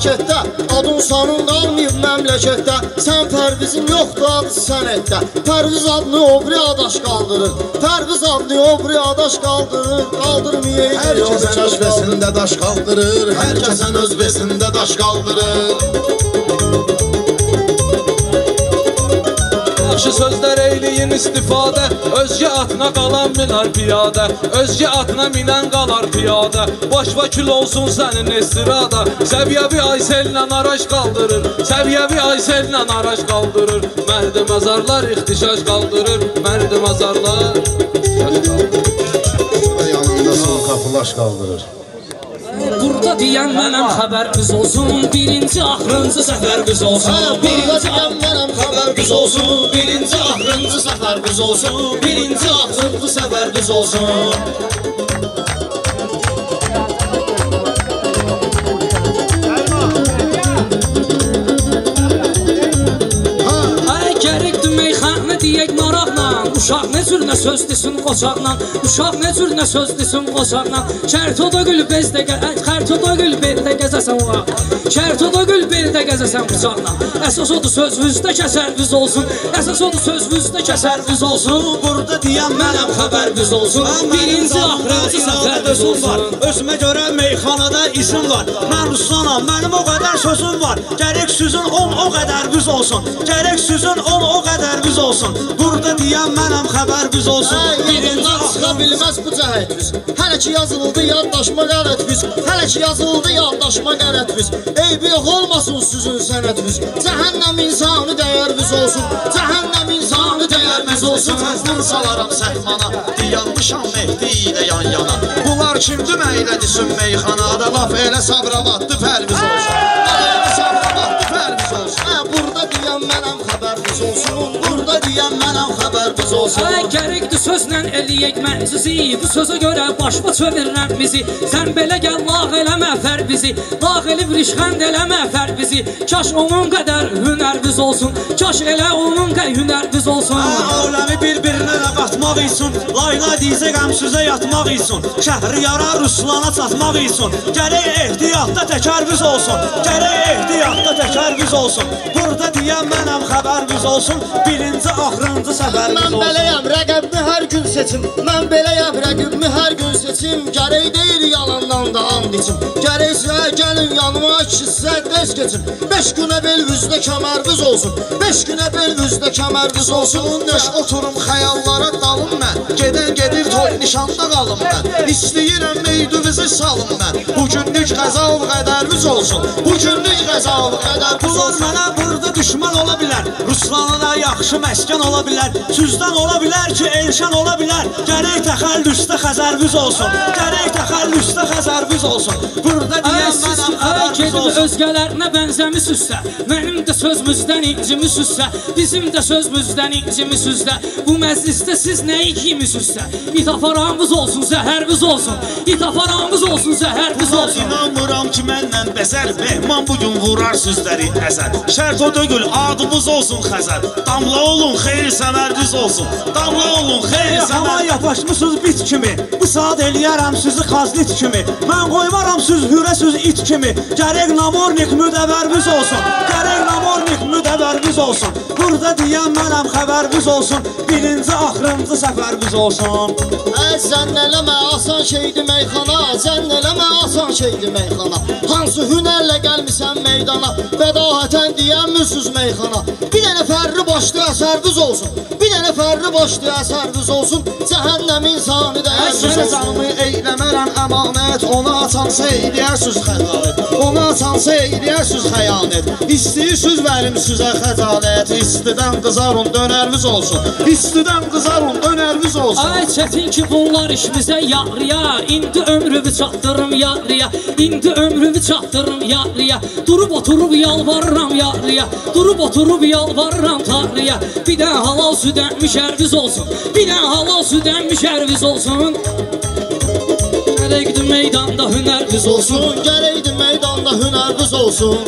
hərəkətdə Adın sanın qalmayıb məmləkətdə Sən pərvizin yoxdur adı sənətdə Pərviz adını obri adaş qaldırır Pərviz adını obri adaş qaldırır Qaldırmayayım Hər kəsən öz besində daş qaldırır Hər kəsən öz besində daş qaldırır Yaxşı sözlər eyləyin istifadə Özgə atına qalan minər piyadə Özgə atına minən qalar piyadə Baş vakil olsun sənin istirada Səviyyəvi Aysellə araç qaldırır Səviyyəvi Aysellə araç qaldırır Mərdi məzarlar ixtişaş qaldırır Mərdi məzarlar ixtişaş qaldırır Yanında son qapılaş qaldırır deyən mənəm xəbər qız olsun Birinci axırıncı səfər qız olsun. Birinci Deyən mənəm xəbər qız olsun. Birinci axırıncı səfər qız olsun. Birinci axırıncı səfər qız olsun Uşaq nə cür nə söz desin qoçaqla Uşaq nə cür nə söz desin qoçaqla. Şərtoda gül bezdə Xərtoda gül beldə gəzəsən ola Şərtoda gül beldə gəzəsən bıçaqla Əsas odur sözünüzdə kəsərviz olsun. Əsas odur sözünüzdə kəsərviz olsun. Burada deyən mənəm xəbər biz olsun. Birinci axırıncı səfərviz olsun. Özümə görə meyxanada izim var. Mən Ruslanam, mənim o qədər sözüm var. Gərək sözün on o qədər biz olsun. Gərək sözün on o qədər biz olsun. Burada deyən mənəm xəbər biz olsun. Yadından çıxa bilməz bu cəhətviz Hələ ki yazıldı yaddaşma qərətviz Hələ ki yazıldı yaddaşma qərətviz Eybi yox olmasın sizin sənətviz Cəhənnəm insanı dəyərviz olsun. Cəhənnəm insanı dəyərviz olsun. Təzdən salaram səhmana. Diyanmışam Mehdi ilə yan yana. Bunlar kimdir məylədisin meyxanada Laf elə sabravatdı fərviz olsun. Elə sabravatdı fərviz olsun. Hə, burada deyən mənəm xəbərviz olsun. Burada deyən mənəm xəbərviz olsun. Ay gərəkdir sözlə eləyək mənzizi Bu sözə görə başma çevirəm bizi. Sən belə gəl lağ eləmə fər bizi Lağ elib rişxənd eləmə fər bizi Kaş onun qədər hünərviz olsun. Kaş elə onun qədər hünərviz olsun. Aləmi bir-birinə də qatmaq üçün Layla dizə qəmsüzə yatmaq üçün Şəhri yara Ruslana çatmaq üçün Gərək ehtiyatda təkərviz olsun. Gərək ehtiyatda təkərviz olsun. Burada deyən mənəm xəbər biz olsun. Birinci axırıncı səfər biz Mən beləyəm, rəqəbimi hər gün seçim. Mən beləyəm, rəqibimi hər gün seçim. Gərək deyil yalandan da and içim Gərək sizə gəlin yanıma kişi sizə tez keçin Beş günə belvüzdə kəmərviz olsun. Beş günə belvüzdə kəmərviz olsun. Beş oturum xəyallara dalım mən. Gedən gedir toy nişanda qalım mən. İstəyirəm meydüvizi salım mən. Bu günlük qəzav qədərviz olsun. Bu günlük qəzav qədərviz Bunlar olsun. mənə burada düşman ola bilər. Ruslanı da yaxşı məskən ola bilər Süzdən ola bilər ki, Elşən ola bilər. Gərək təxəllüsdə Xəzərviz olsun. Gərək təxəllüsdə Xəzərviz olsun. Burada deyən mənəm ay xəbərviz gedib özgələrinə bənzəmisinizsə Mənim də sözümüzdən incimisinizsə Bizim də sözümüzdən incimisinizsə Bu məclisdə siz nəyi kimisinizsə İtafaramız olsun, zəhərviz olsun. İtafaramız olsun, zəhərviz olsun. İnanmıram ki məndən bəzər Mehman bugün vurar sözləri əzər Şərt o dögül adımız olsun xəzər Damla olun xeyir səmərdiz olsun. Damla olun xeyir Hava səmər yapışmısınız bit kimi. Bu saat eləyərəm sizi xazlit kimi. Mən qoymaram siz hürə siz it kimi Gərək namornik müdəvərviz olsun. Gərək namornik müdəvərviz olsun. Burada deyən mənəm xəbərviz olsun. Birinci axırıncı səfərviz olsun. Ə, zənn eləmə, asan şeydir meyxana. Zənn eləmə, asan şeydir meyxana. Hansı hünərlə gəlmisən meydana? Bədahətən deyənmürsüz meyxana. Bir dənə fərri başlı əsərviz olsun. Bir dənə fərri başlı əsərviz olsun. Cəhənnəm insanı dəyərviz Sizə olsun canımı eyləmərəm əmanət Ona açansa eyləyərsiniz xəyanət Ona açansa eyləyərsiniz xəyanət. İstəyirsiniz verim sizə xəcalət İstidən qızarın dönərviz olsun. İstidən qızarın dönərviz olsun. Ay çətin ki bunlar işimizə yarıya. İndi ömrümü çatdırım yarıya. İndi ömrümü çatdırım yarıya. Durub oturub yalvarıram yarıya. Durub oturub yalvarıram tanrıya Bir dən halal südən müşərviz olsun. Bir dən halal südən müşərviz olsun Gərəkdir meydanda hünərviz olsun. Olsun Gərəkdir meydanda hünərviz olsun.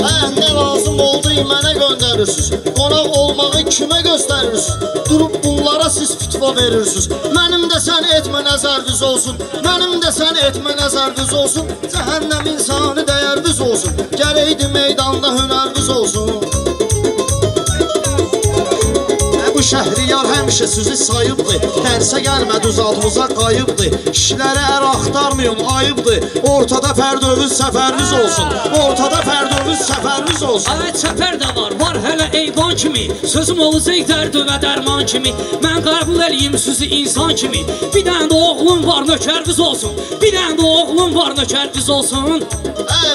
Hə, nə lazım oldu mənə göndərirsiniz Qonaq olmağı kimə göstərirsiniz Durub bunlara siz fitva verirsiniz. Mənim də sən etmə nəzərviz olsun. Mənim də sən etmə nəzərviz olsun. Cəhənnəm insanı dəyərviz olsun. Gərəkdir meydanda hünərviz olsun Bu şəhriyar həmişə sizi sayıbdır. Dərsə gəlmədi uzadımıza qayıbdır. Kişilərə ər axtarmayın ayıbdır. Ortada fərdövüz səfəriniz olsun. Ortada fərdövüz səfəriniz olsun. Ay çəpər də var, var hələ eyvan kimi. Sözüm olacaq dərd və dərman kimi. Mən qəbul eləyim sizi insan kimi. Bir dənə də oğlum var nökərviz olsun. Bir dənə də oğlum var nökərviz olsun.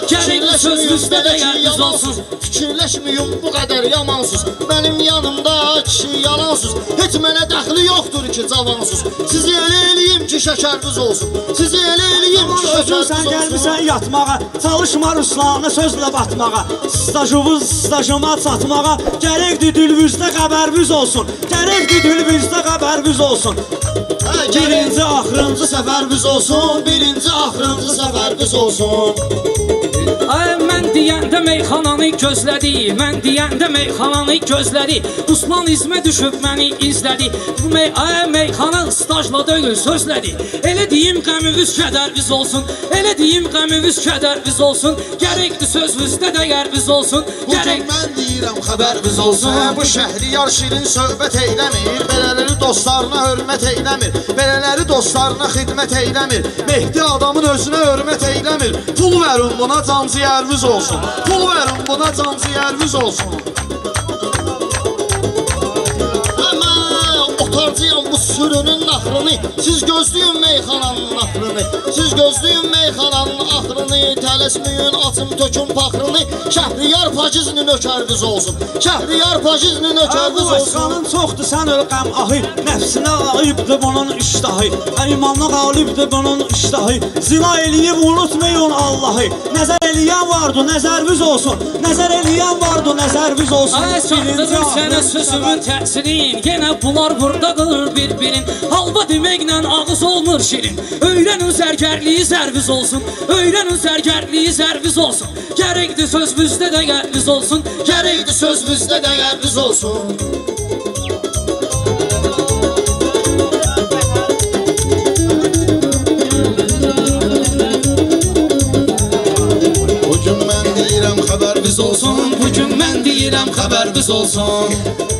Gərək sözünüzdə də yərviz olsun. Fikirləşməyin bu qədər yamansız. Mənim yanımda kişi yalansız. Heç mənə dəxli yoxdur ki cavansız Sizi elə eləyim ki şəkərviz olsun. Sizi elə eləyim ki sən şəkərviz olsun. gəlmisən yatmağa Çalışma Ruslanı sözlə batmağa. Stajımız stajıma çatmağa Gərəkdir dülvüzdə xəbərviz olsun. Gərəkdir dülvüzdə xəbərviz olsun Birinci axırıncı səfərimiz olsun Birinci axırıncı səfərimiz olsun. Ay mən deyəndə meyxananı gözlədi Mən deyəndə meyxananı gözlədi. Usman izmə düşüb məni izlədi. Bu mey ay meyxana stajla deyil sözlədi. Elə deyim qəmimiz kədərviz olsun Elə deyim qəmimiz kədərviz olsun. Gərəkdir sözümüzdə dəyərviz olsun Bugün Gərək mən deyirəm xəbəriniz olsun. Bu şəhriyar şirin söhbət eyləmir Belələri dostlarına hörmət eyləmir Belələri dostlarına xidmət eyləmir. Mehdi adamın özünə hörmət eyləmir. Pul verin buna canciyəriniz olsun. Pul verin buna canciyəriniz olsun sürünün naxrını Siz gözləyin meyxananın naxrını Siz gözləyin meyxananın axrını Tələsməyin atım tökün paxrını Şəhriyar pacizinin nökəriniz olsun. Şəhriyar pacizinin nökəriniz Bu olsun. Əsranın çoxdur, sən öl qəm ahı Nəfsinə qalibdir bunun iştahı. İmanına qalibdir bunun iştahı. Zina eləyib unutmayın Allahı. Nəzər eləyən vardı, nəzərviz olsun. Nəzər eləyən vardı, nəzərviz olsun. Ay çatdırım sənə sözümün təsirin Yenə bunlar burada qılır bir-birin Halva deməklə ağız olmur şirin. Öyrənin sərgərliyi zərviz olsun. Öyrənin sərgərliyi zərviz olsun. Gərəkdir söz bizdə də qərviz olsun. Gərəkdir söz bizdə dəyəriniz olsun. Bugün mən deyirəm xəbəriniz olsun. Bugün mən deyirəm xəbəriniz olsun. Ey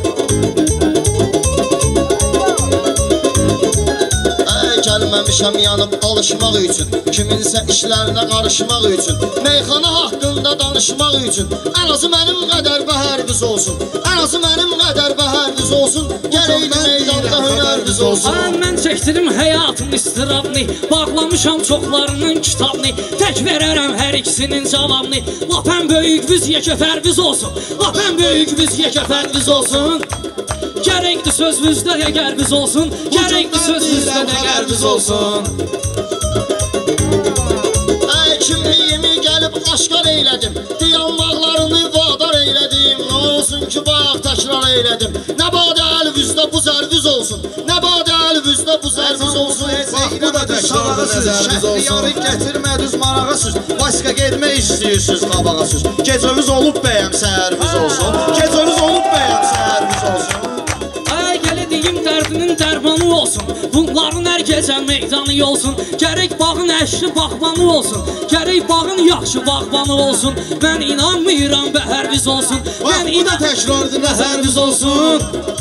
gəlməmişəm yanıb alışmaq üçün. Kiminsə işlərinə qarışmaq üçün. Meyxana haqqında danışmaq üçün. Ən azı mənim qədər bəhəriniz olsun. Ən azı mənim qədər bəhəriniz olsun. Gərəkli meydanda hünəriniz olsun. Ay mən çəkdirim həyatın istirabını. Bağlamışam çoxlarının kitabını. Tək verərəm hər ikisinin cavabını. Lap ən böyük biz yekəfərviz olsun. Lap ən böyük biz yekəfərviz olsun Gərəkdir sözümüzdə əgərviz olsun. Gərəkdir sözümüzdə əgərviz olsun. Ey kimliyimi gəlib aşkar eylədim Diyanmaqlarını vadar eylədim Nə olsun ki bayaq təkrar eylədim Nə badə əlvüzdə bu zərviz olsun. Nə badə əlvüzdə bu zərviz olsun. Bax bu da təkrarlı nəzəriniz olsun. Şəhriyarı gətirmədiniz marağasız Başqa getmək istəyirsiniz qabağasız Gecəniz olub bəyəm səhəriniz olsun. Gecəniz olub Bunların hər gecə meydanı olsun Gərək bağın əşli bağbanı olsun. Gərək bağın yaxşı bağbanı olsun. Mən inanmıram bəhərviz olsun. Bax Mən bu da təkrarlı nəzəriniz olsun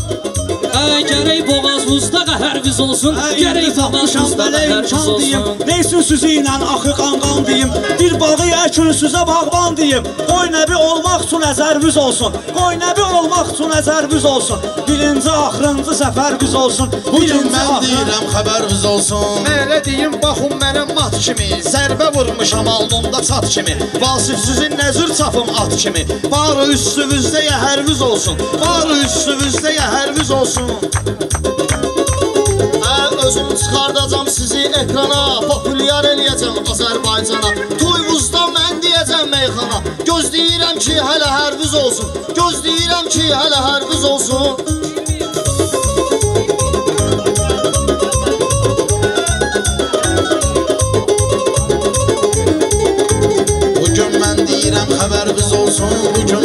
Ay gərək boğazımızda qəhərviz olsun Gərək tapmışam boğazımızda belə imkan deyim olsun. Neysin süzü ilə axı qanqan deyim Bir bağı əkün süzə bağban deyim Qoy nəbi olmaq üçün əzərviz olsun. Qoy nəbi olmaq üçün əzərviz olsun. Birinci axırıncı səfərviz olsun. Bugün mən deyirəm xəbəriniz olsun. Elə deyim baxın mənə mat kimi. Zərbə vurmuşam alnımda çat kimi. Vasif sizin nəzir çapım at kimi. Barı üstünüzdə yəhərviz olsun. Barı üstünüzdə yəhərviz olsun Ə, özüm çıxardacam sizi ekrana. Populyar eləyəcəm Azərbaycana Toyvuzda mən deyəcəm meyxana. Gözləyirəm ki hələ hərviz olsun. Gözləyirəm ki hələ hərviz olsun. Bugün mən deyirəm xəbəriniz olsun. Bugün mən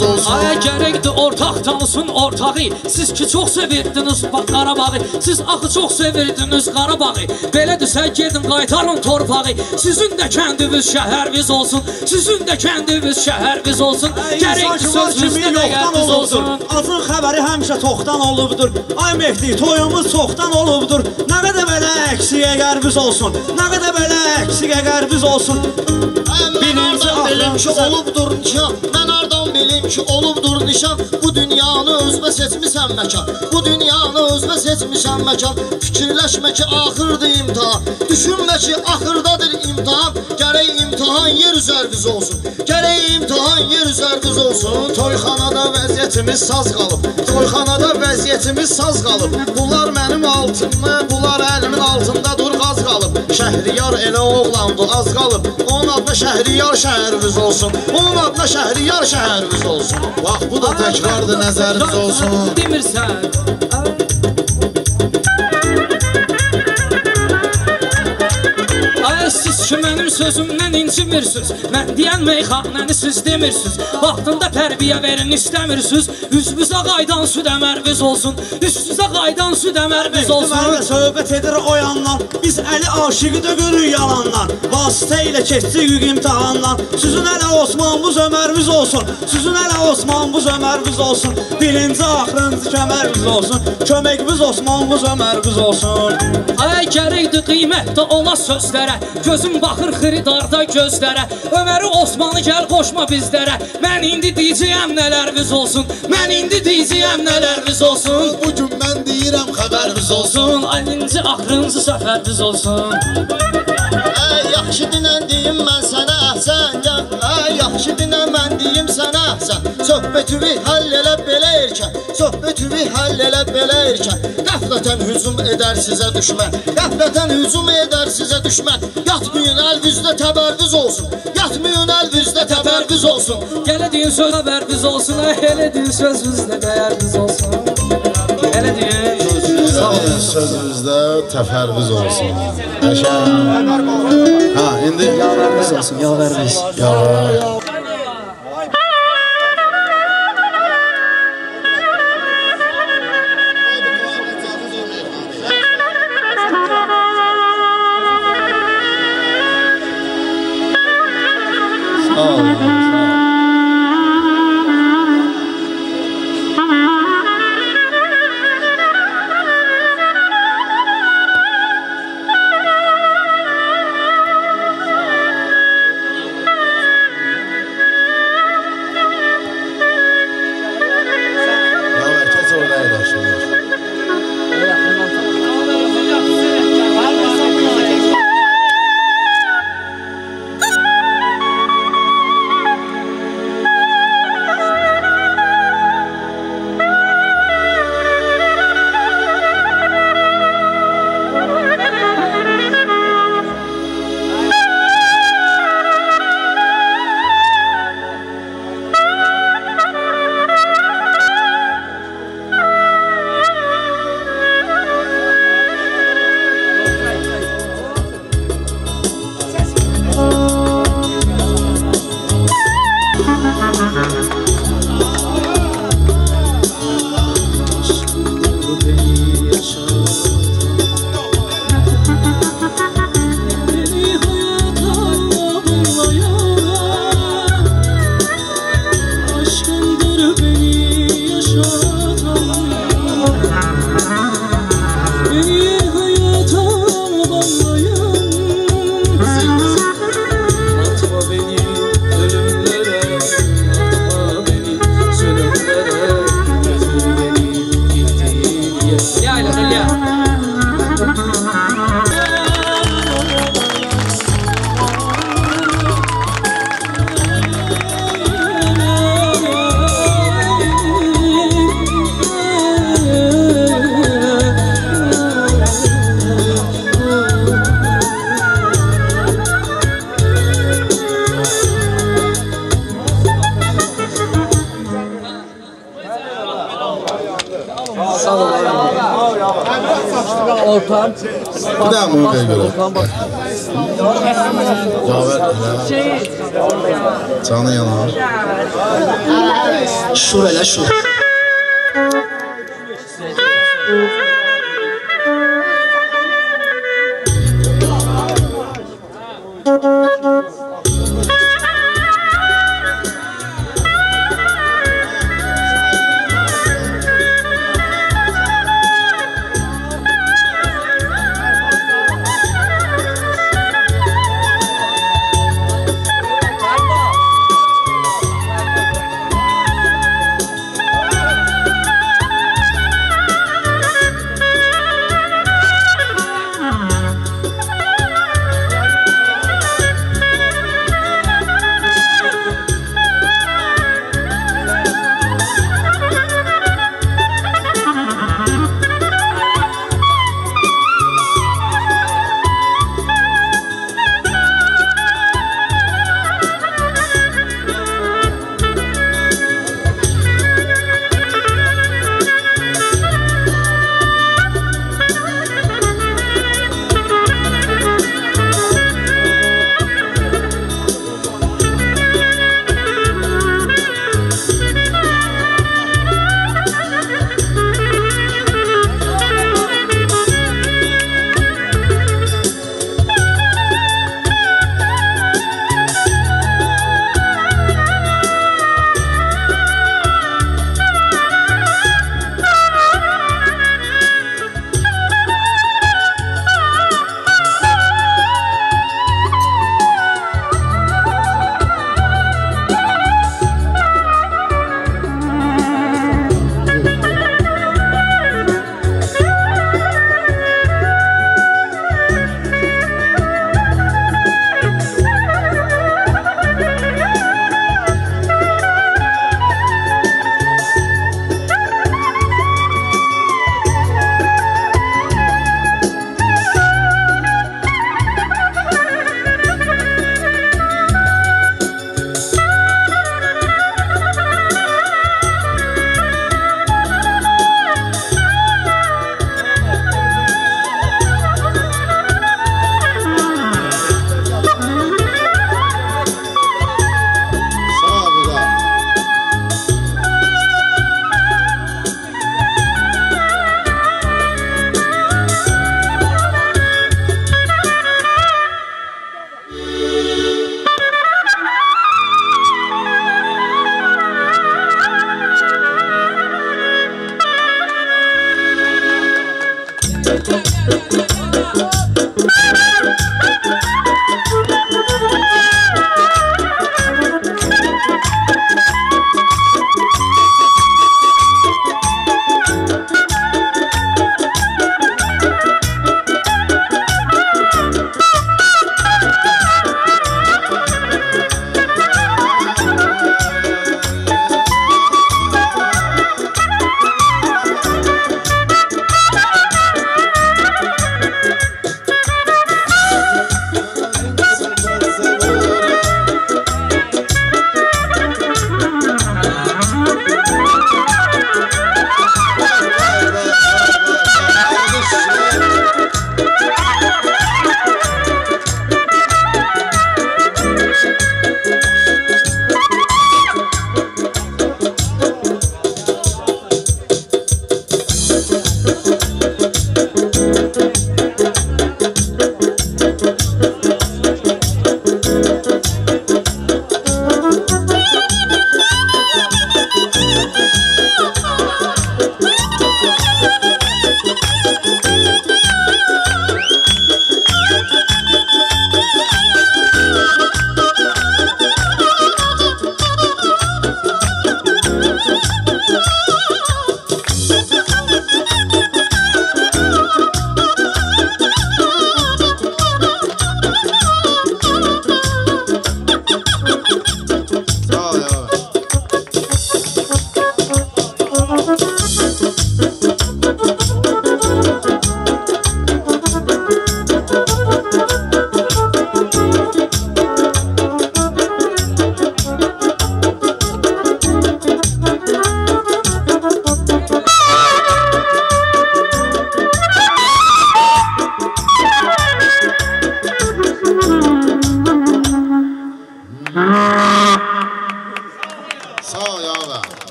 xəbəriniz olsun Ay gərəkdir ortaq tanısın ortağı. Siz ki çox sevirdiniz ba- Qarabağı Siz axı çox sevirdiniz Qarabağı. Belədirsə gedin qaytarın torpağı. Sizin də kəndiniz şəhərviz olsun Sizin də kəndiniz şəhərviz olsun. Kimi sözünüzdə olubdur olsun. Azın xəbəri həmişə toxdan olubdur. Ay Mehdi, toyumuz çoxdan olubdur. Nə qədər belə əksik əgərviz olsun Nə qədər belə əksik əgərviz olsun. Bilim ki olubdur. nişan Mən hardan bilim ki olubdur nişan. Bu dünyanı özbə seçmisən məkan. Bu dünyanı özbə seçmisən məkan. Fikirləşmə ki axırdır imtihan. Düşünmə ki axırdadır imtihan. Gərək imtihan yer üzərviz olsun. Gərək imtihan yer üzərviz olsun. Toyxanada vəziyyətimiz saz qalıb. Toyxanada vəziyyətimiz saz qalıb. Bunlar mənim altımda, bunlar əlimin altında dur qaz qalıb. Şəhriyar elə oğlandı az qalıb. Onun adına Şəhriyar şəhərimiz olsun. Onun adına Şəhriyar şəhərimiz olsun. Bax bu da təkrarlı nəzəriniz olsun. Demirsən ki mənim sözümdən incimirsiniz Mən deyən meyxanəni siz demirsiniz. Vaxtında tərbiyə verin istəmirsiniz. Üzvüzə qaydan süd əmərviz olsun. Üstüzə qaydan süd əmərviz olsun. Məhəmməd söhbət edir o yandan. Biz əli aşıqı da görürük yalandan. Vasitə ilə keçdik imtihandan Sizin ələ Osmanbuz ömərviz olsun. Sizin ələ Osmanbuz ömərviz olsun. Birinci axırıncı kəmərviz olsun. Köməkviz Osmanbuz ömərviz olsun. Ay gərəkdir qiymətdə ola sözlərə. Gözüm baxır xiridarda gözlərə Öməri Osmanı gəl qoşma bizlərə. Mən indi deyəcəyəm nələriniz olsun? Mən indi deyəcəyəm nələriniz olsun? Bugün mən deyirəm xəbəriniz olsun. Ayıncı axırıncı səfəriniz olsun Ey yaxşı dinən deyim mən sənə əhsən gəl. Ey yaxşı dinən mən deyim sənə əhsən Söhbətimi həll elə belə erkən Söhbətimi həll elə belə erkən Qəflətən hücum edər Yatmayın əlvizdə təbərviz olsun. Yatmayın əlvizdə təbərviz olsun. Gələ deyin söz xəbəriniz olsun. Elə deyin sözünüzlə dəyəriniz olsun. Elə olun Sözümüzdə təfərviz olsun. Qəşəng. Ha, indi Yavəriniz olsun, yavəriniz Yavər.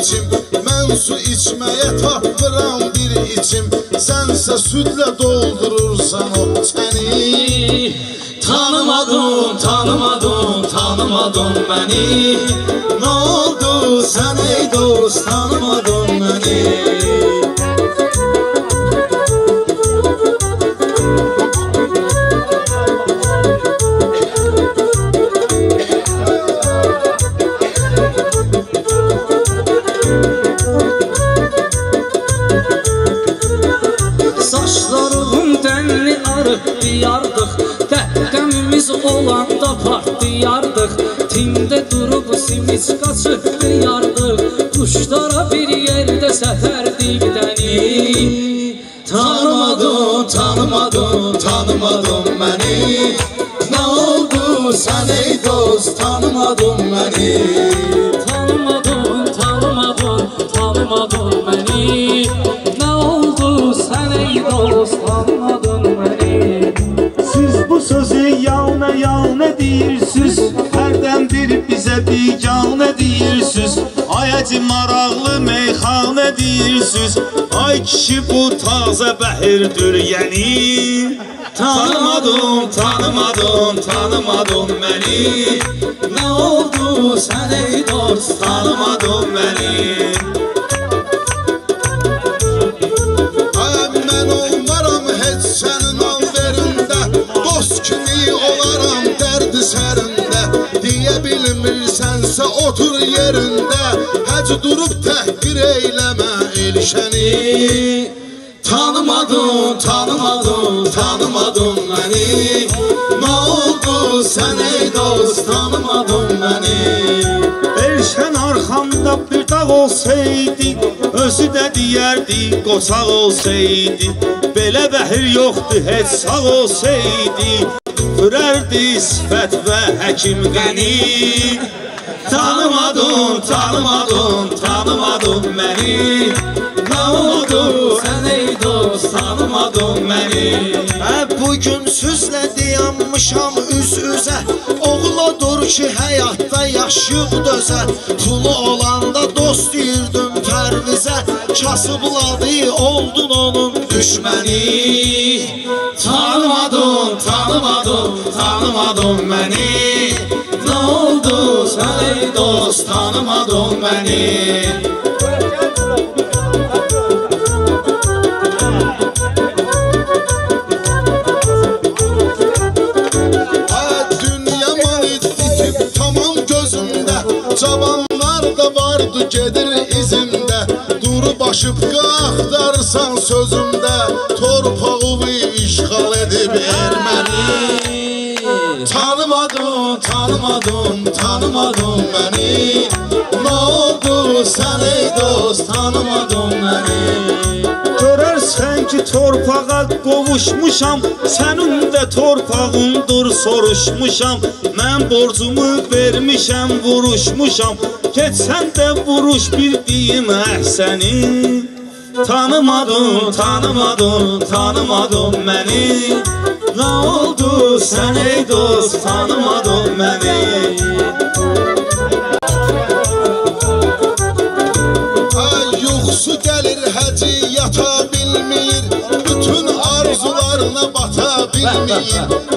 İçim. Mən su içməyə tapmıram bir içim. Sənsə südlə doldurursan o səni Tanımadın, tanımadın, tanımadın beni. Ne oldu sen ey dost Tanımadın beni simiz qaçıb diyardıq Quşlara bir yerdə səfərdik dəni Tanımadın, tanımadın, tanımadın məni. Nə oldu sən ey dost, tanımadın məni Əci maraqlı meyxanə deyirsiniz Ay kişi bu tazə bəhirdir yəni. Tanımadın, tanımadın, tanımadın məni. Nə oldu sən ey dost, tanımadın məni. Mən olmaram heç sənin alverində Dost kimi olaram dərdi sərində. Deyə bilmirsənsə otur yerində durub təhqir eyləmə elşəni Tanımadın, tanımadın, tanımadın məni Nə oldu sən ey dost, tanımadın məni Elşən arxamda bir dağ olsaydı Özü də deyərdi qoçaq olsaydı. Belə bəhir yoxdur heç sağ olsaydı. Fürərdi sifət və həkim qəni Tanımadın, tanımadın, tanımadın məni Nə oldu? Sən ey dost, tanımadın məni Hə bugün sizlə dayanmışam üz üzə Oğul dur ki həyatda yaşıq dözə Pulu olanda dost deyirdim tərvizə Kasıbladı oldun onun düşməni Tanımadın, tanımadın, tanımadın məni Nə oldu sən ey dost, tanımadın məni Ay dünya manit itib tamam gözümdə Cavanlar da vardı gedir izimdə Durub aşıb qaxtarsan sözümdə Torpağı işğal edib erməni Tanımadın, tanımadın, tanımadın məni Nə sən ey dost tanımadın məni Görərsən ki, torpağa qovuşmuşam, sənin də torpağındır soruşmuşam. Mən borcumu vermişəm, vuruşmuşam. Getsən də vuruş bir deyim əhsəni. Tanımadın, tanımadın, tanımadın məni. Nə oldu? Sən ey dost, tanımadın məni. Ay yuxusu gəlir həci yata bilmir Bütün arzularına bata bilmir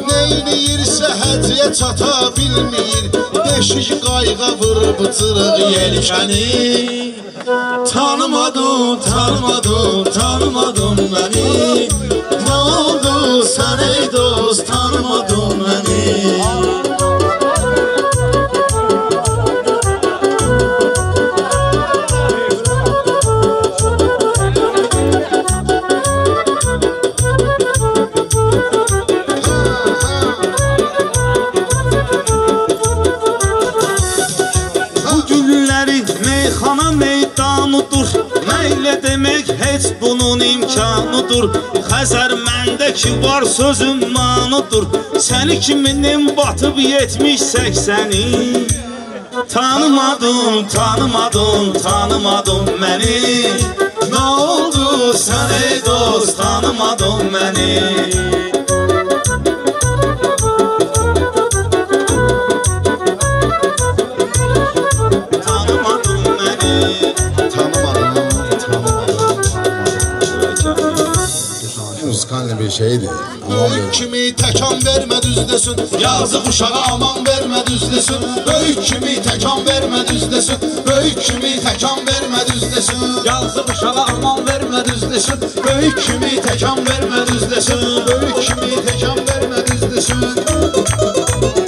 Neyləyirsə həciyə çata bilmir Beşik qayğa vurub cırıq yelkəni Tanımadın, tanımadın, tanımadın məni Nə oldu sən ey dost, tanımadın məni imkanıdır Xəzər məndə ki var sözüm manıdır Səni kiminin batıb 70-80-i Tanımadın, tanımadın, tanımadın məni. Nə oldu sən ey dost, tanımadın məni şeydi. Böyük kimi təkan vermə düzdəsin Yazıq uşağa aman vermə düzdəsin Böyük kimi təkan vermə düzdəsin Böyük kimi təkan vermə düzdəsin Yazıq uşağa aman vermə düzdəsin Böyük kimi təkan vermə düzdəsin Böyük kimi təkan vermə düzdəsin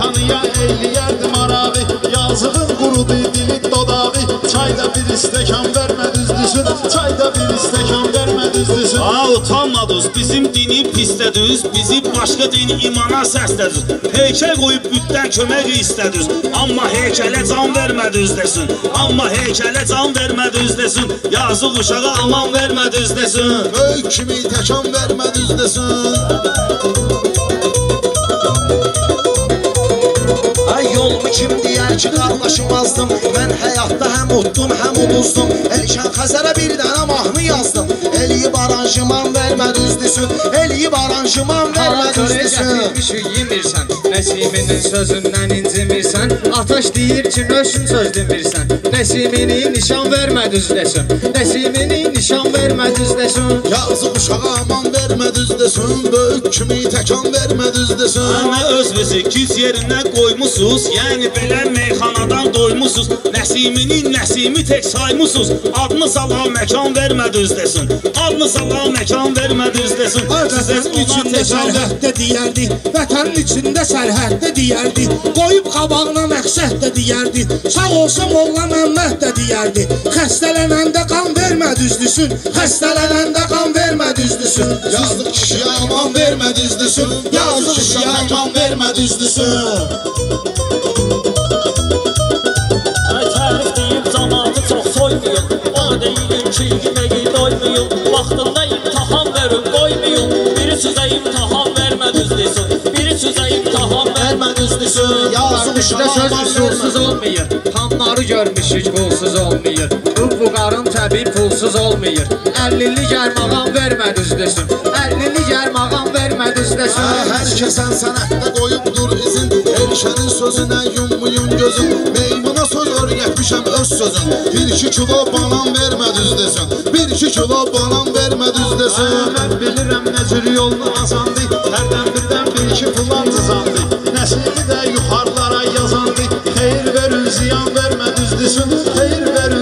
Meyxanıya eyləyərdi maravi Yazığın qurudu dili dodağı Çayda bir istəkan vermə düzdüsün Çayda bir istəkan vermə düzdüsün. Aa utanmadınız bizim dini pislədiz Bizi başqa dini imana səslədiniz Heykəl qoyub bütdən kömək istədiniz Amma heykələ can vermədiniz desin. Amma heykələ can vermədiniz desin. Yazıq uşağa aman vermədiniz desin. Böyük kimi təkan vermə düzdəsin kim deyər ki qardaşım azdım Mən həyatda həm utdum həm uduzdum Elşən Xəzərə bir dənə mahnı yazdım Eliyib aranjman vermə düzdüsün Eliyib aranjman vermə düzdüsün yemirsən Nəsiminin sözündən incimirsən Ataş deyir ki nöşün söz demirsən Nəsimini nişan vermə düzləsin Nəsimini nişan vermə düzləsin Yazıq uşağa aman vermə düzdəsin Böyük kimi təkan vermə düzdəsin Ana özünüzü güc yerinə qoymusunuz Yəni belə meyxanadan doymusunuz Nəsiminin nəsimi tək saymusunuz Adını sala məkan vermədiniz desin Adını sala məkan vermədiniz desin Vətənin içində sərhəddə deyərdi Vətənin içində sərhəddə deyərdi Qoyub qabağına məqsəd də deyərdi Sağ olsa Molla Məmməd də deyərdi Xəstələnəndə qan vermə düzdüsün Xəstələnəndə qan vermə düzdüsün Yazıq kişiyə aman vermə düzdüsün Yazıq kişiyə aman vermə düzdüsün Ay tərif deyib cəmaatı çox soymayın. Ona deyilin ki, yeməyi desin Yazıq işdə söz üsulsuz olmayır Xanları görmüşük pulsuz olmayır. Bu buqarın təbii pulsuz olmayır. 50-li gərmağan vermə düzləsin 50-li gərmağan vermə düzləsin Hər kəsən sənətdə qoyubdur izin. Elşənin sözünə yummuyun gözün Meymuna söz öyrətmişəm öz sözün Bir iki kilo banan vermə düzdəsin Bir iki kilo banan vermə düzdəsin Mən bilirəm nə cür yolunu azandı. Hərdən birdən bir iki pulan cızandı Nəsimi də yuxarılara yazandı Xeyir verin ziyan vermə düzdəsin Xeyir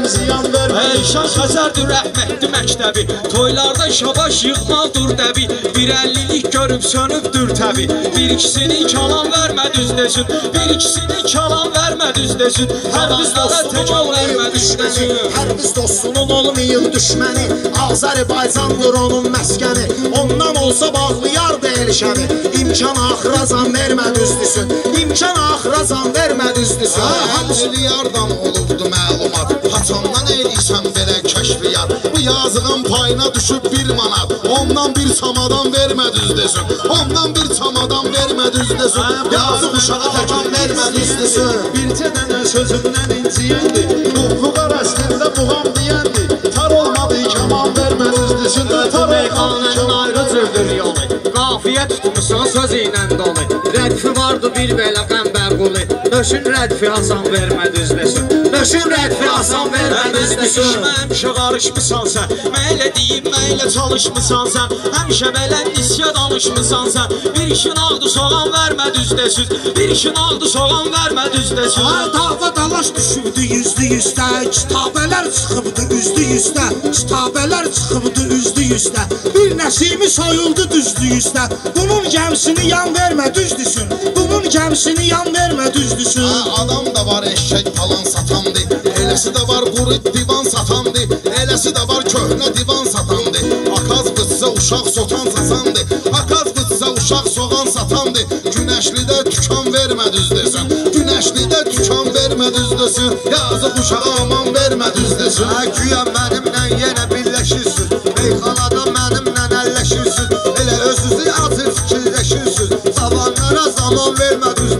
ziyan vermə Əyşan Xəzərdir rəhmətli məktəbi Toylarda şabaş yığmadır dəbi Bir əllilik görüb sönübdür təbi Bir ikisini kalan vermə düzdəsin Bir ikisini kalan vermə düzdəsin Hər bizlərə təkal vermə düzdəsin Hər biz dostunun olmayın düşməni Azərbaycandır onun məskəni Ondan olsa bağlayardı elşəni İmkan axırazan vermə düzdüsün İmkan axırazan vermə düzdüsün Həmçili yardan olubdu məlumat Haçandan eləysən belə kəşfiyyat Bu yazığın payına düşüb bir manat. Ondan bir çamadan vermə düz desin. Ondan bir çamadan vermə düz desin. Yazıq uşağa təkan vermə düz desin. Bircə dənə sözümdən inciyəndi Ufuk əslində buğam deyəndi Tar olmadı kaman vermə düzdüsün Tar olmadı ayrı cürdür yolu. Qafiyə tutmusan söz ilə dolu. Rədfi vardı bir belə qəmbər qulu. Nöşün rədfi asan vermə düzləsin Nöşün rədfi asan vermə düzləsin Həmişə qarışmısan sən Məylə deyib, məylə çalışmısan sən Həmişə belə nisyə danışmısan sən Bir işin ağdı soğan vermə düzdəsiz Bir işin ağdı soğan vermə düzdəsiz Ay dava dalaş düşübdü yüzdü yüzdə Kitabələr çıxıbdı üzdü yüzdə Kitabələr çıxıbdı üzdü yüzdə Bir nəsimi soyuldu düzdü yüzdə Bunun gəmisini yan vermə düzdüsün Bunun gəmisini yan vermə düzdüsün Ha, Adam da var eşek falan satandı Eləsi de var quru divan satandı. Eləsi de var köhnə divan satandı. Akaz bıtsa uşaq sotan sasandı Akaz bıtsa uşaq soğan satandı. Güneşlidə tükan vermə düz desin Güneşlidə tükan vermə düz desin Yazıq uşağa aman vermə düz desin Ha güya mənimlə yenə birləşirsiniz Meyxanada mənimlə əlləşirsiniz Elə özünüzü atıb fikirləşirsiniz Zavanlara zaman vermə düzdüsün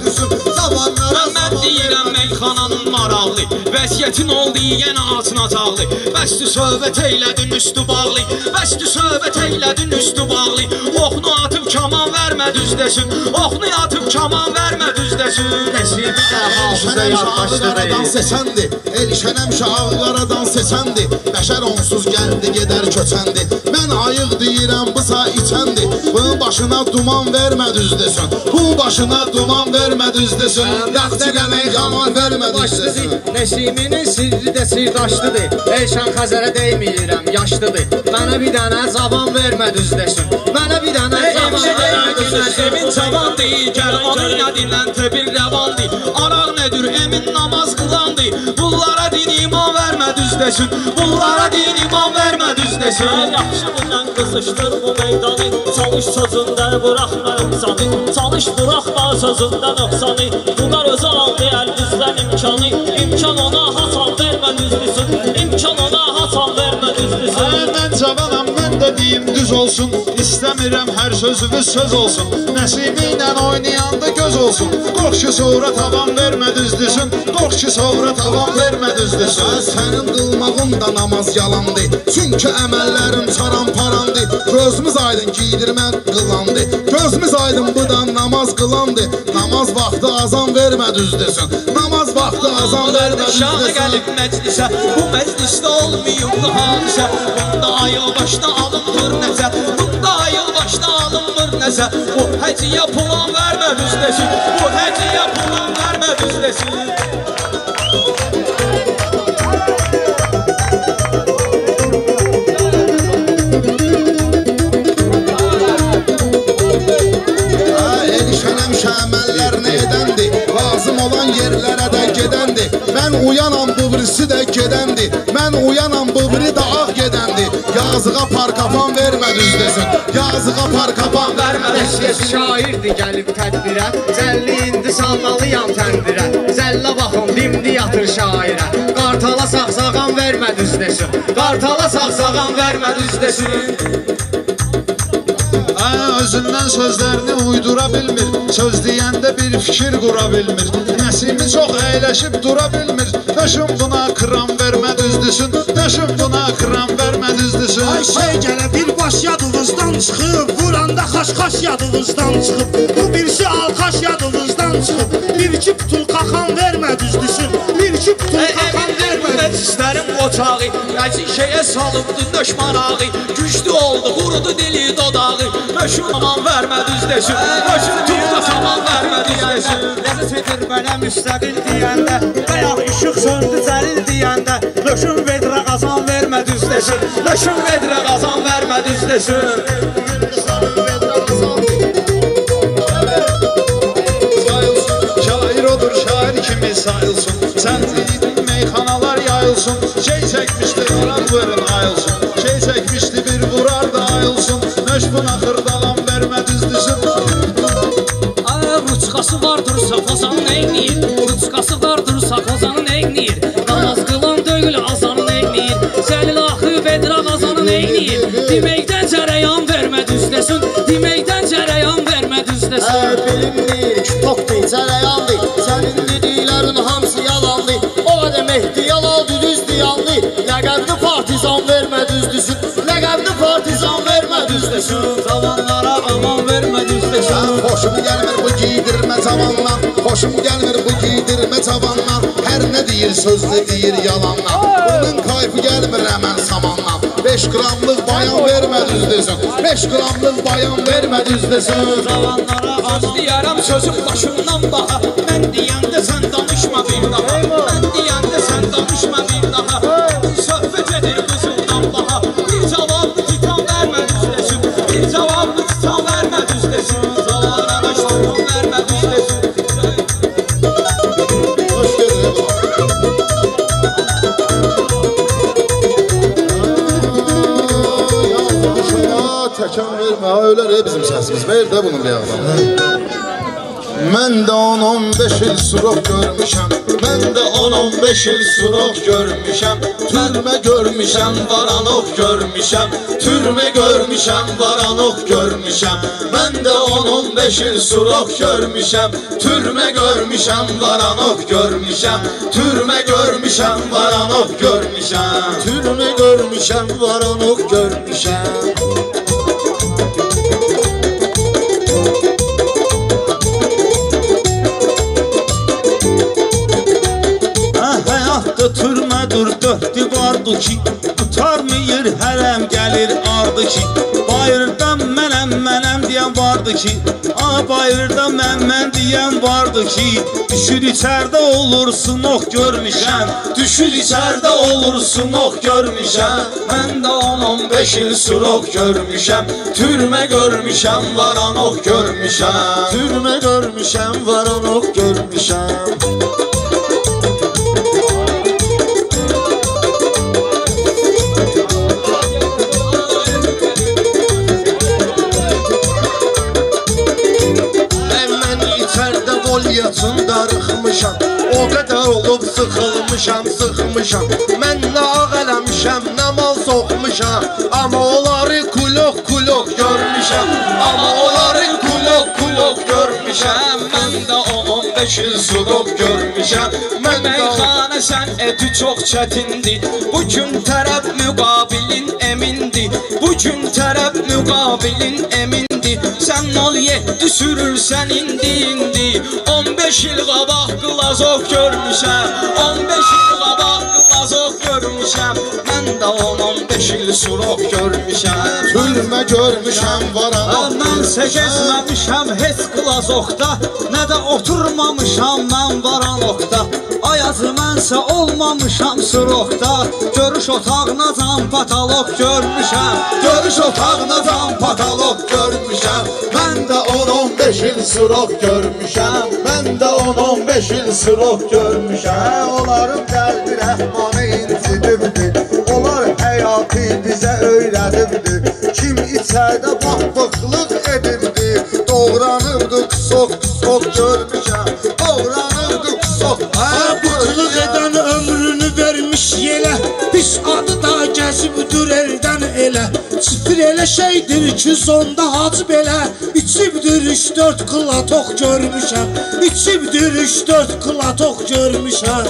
Vəziyyətin oldu yenə açın ataqlı Bəsdi söhbət eylədin üstü bağlı. Bəsdi söhbət eylədin üstü bağlı. Oxunu atıb kaman vermə düzdəsin Oxunu atıb kaman vermə düzdəsin Nəsibi də hafizə Ağqaradan yaddaşdır seçəndi Elşənəmşə ağqaradan seçəndi Bəşər onsuz gəldi gedər köçəndi. Mən ayıq deyirəm bu sa içəndi. Bunun başına duman vermə düz desin Bu başına duman vermə düz desin Yaxçı qəmək yaman vermə düz desin Nəsiminin sirri də sirdaşlıdır. Elşan Xəzərə deyməyirəm, yaşlıdır. Mənə bir dənə zaban vermə düzləşin. Mənə bir dənə zaban vermə düzləşin Emin cavan deyil, gəl onun yadindən təbil rəvandır Araq nədir, emin namaz qılandır Bunlara din iman vermə düzdəsin Bunlara din iman vermə düzdəsin Yaxşı bilən qızışdır bu meydanı Çalış sözündə buraxma imzanı Çalış buraxma sözündə nöqsanı Bunlar özü aldı əl bizdən imkanı İmkan ona hasan vermə düzdüsün İmkan ona hasan vermə düzdüsün Mən cavanam, də deyim düz olsun İstəmirəm hər sözümüz söz olsun. Nəsimi ilə oynayanda göz olsun. Qorx ki sonra tavan vermə düzdüsün Qorx ki sonra tavan vermə düzdüsün Sənin qılmağın da namaz yalandı Çünki əməllərin çaran-parandı Gözümüz aydın giydirmə qılandı Gözümüz aydın bu da namaz qılandı Namaz vaxtı azan vermə düz desin Namaz vaxtı azan vermə düz Şahı desin gəlib məclisə Bu məclisdə olmayıbdı hadisə Bunda ayıl başda alınmır nəzər Bunda ayıl başda alınmır nəzər Bu həciyə pulan vermə düzləsin Bu həciyə pulan vermə düzləsin Ha, Elşənəm şəməllərini edəndi Lazım olan yerlərə də gedəndi. Mən uyanam bu birisi də gedəndi. Mən uyanam biri də ağ gedəndi. Yazığa parkapan vermə düz desin. Yazığa parkapan vermə düz desin. şairdir gəlib tədbirə. Cəlli indi sallalıyam təndirə. Zəllə baxın dimdi yatır şairə. Qartala sağsağan vermə düzləsin Qartala sağsağan vermə düzləsin Hə, özündən sözlərini uydura bilmir. Söz deyəndə bir fikir qura bilmir. Nəsimi çox əyləşib dura bilmir. Döşüm buna kram vermə düzdüsün Döşüm buna kram vermə düzdüsün Ay şey gələ bir baş yadınızdan çıxıb Vuranda xaş-xaş yadınızdan çıxıb. Bu birisi alqaş yadınızdan çıxıb. Bir iki putul qaxan vermə düzdüsün Bir iki putul qaxan vermə Məclislərin qoçağı Rəci şeyə salıbdı döş marağı. Güclü oldu, qurudu dili dodağı. Döşün aman vermə düzdəsin Döşün tutda saman vermə düzdəsin Ləzzət edir mənə müstəqil deyəndə. Bayaq işıq söndü cəlil deyəndə. Löşün vedrə qazan vermə düzləşin Döşün vedrə qazan vermə düzdəsin Şair odur şair kimi sayılsın. Sen deydin ayılsın Şey çekmişti vuran vırın ayılsın Şey çekmişti bir vurar da ayılsın Nöşbün axırdalan vermə düzdüsün Ay ee, ruçkası vardırsa kozanın eğniyir Ruçkası vardırsa kozanın eğniyir Namaz kılan dögül azanın eğniyir Səlil axıb edir avazanın eğniyir Deməkdən cərəyan vermə düzdəsün Deməkdən cərəyan vermə düzdəsün Ay ee, bilinmir ki tokdur cərəyandır Sənin vermə düzdüsün Zamanlara aman vermə düzdüsün Xoşum gəlmir bu giydirmə cavanlar Xoşum gəlmir bu giydirmə cavanlar Hər nə deyir sözlə deyir yalanlar. Bunun kayfı gəlmir həmən samanlar. 5 qramlıq bayan vermə düz desin 5 qramlıq bayan vermə düz desin Zamanlara az deyərəm sözüm başımdan baha vermə, ölər e bizim səsimiz Ver də bunu bir yaxdan Mən də 10-15 il surok görmüşəm Mən də 10-15 il surok görmüşəm Türmə görmüşəm, varanok görmüşəm Türmə görmüşəm, varanok görmüşəm Mən də 10-15 il surok görmüşəm Türmə görmüşəm, varanok görmüşəm Türmə görmüşəm, varanok görmüşəm Türmə görmüşəm, varanok görmüşəm divardır ki? Tutarmayır hərəm gəlir ardı ki. Bayırdan mənəm mənəm deyən vardı ki. A bayırda mən mən deyən vardı ki. Düşür içərdə olursun ox görmüşəm Düşür içərdə olursun ox görmüşəm Mən də 10-15 il surok görmüşəm Türmə görmüşəm varan ox görmüşəm Türmə görmüşəm, varanok görmüşəm sıxılmışam, sıxmışam Mən nə ağ eləmişəm, nə mal soxmuşam Amma onları kulok kulok görmüşəm Amma onları kulok kulok görmüşəm Mən də 10-15 il surub görmüşəm Mən də- Meyxanə sənəti çox çətindir Bu gün tərəf müqabilin emindir Bu gün tərəf müqabilin emindir Sən 07 sürürsən indi indi 15 il qabaq qlazov görmüşəm. 15 il qabaq qlazov görmüşəm. Mən də 10-15 il surub görmüşəm. Türmə görmüşəm, varan Mənsə gezməmişəm heç qlazokda Nə də oturmamışam mən varanokda Ayazı mənsə olmamışam sırokda Görüş otağına can patalok görmüşəm. Görüş otağına can patalok görmüşəm. Mən də 10-15 il surok görmüşəm. Mən də 10-15 il surok görmüşəm. Onların qəlbi rəhmanı incidibdir Onlar həyatı bizə öyrədibdir Kim içərdə baxbıqlıq edibdir Doğranıbdı qısok qısok görmüşəm Pis adı da gəzibdir eldən elə. Çipir elə şeydir ki sonda hacı belə İçibdir üç dörd klatoq görmüşəm. İçibdir üç dörd klatoq görmüşəm.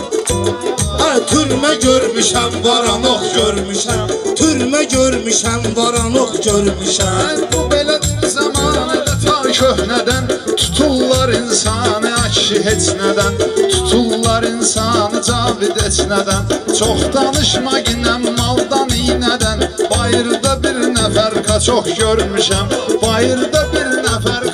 Hə, türmə görmüşəm, varanoq görmüşəm. Türmə görmüşəm, varanoq görmüşəm. Bu belə zamanədə ta köhnədən Tuturlar insanı akşi heç nədən Tuturlar insanı cavid heç nədən Çox danışma ginəm maldan iynədən Bayırda bir nəfər kaçok görmüşəm Bayırda bir nəfər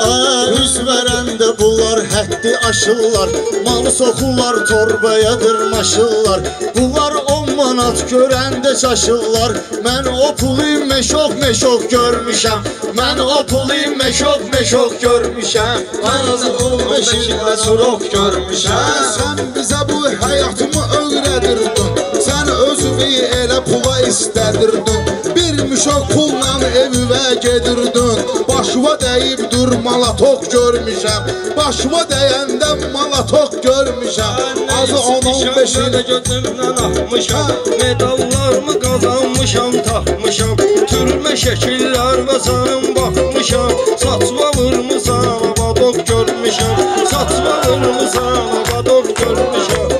Aa, Üz verəndə bunlar həddi aşırlar Malı soxurlar, torbaya dırmaşırlar. Bunlar 10 manat görəndə çaşırlar Mən o pulu meşok meşok görmüşəm Mən o pulu meşok meşok görmüşəm Mən o 15 ildə surok görmüşəm Sən bizə bu həyatımı öyrədirdin Sən özünü elə pula istədirdin Müşok pulla evivə gedirdin. Başıma dəyib dur mala tox görmüşəm Başıma dəyəndə mala tox görmüşəm Azı 10-15 gözümdən atmışam. Medallarımı qazanmışam, tapmışam Türmə şəkillər və sənin baxmışam Saçma vurmusan, abadok görmüşəm Saçma vurmusan, abadok görmüşəm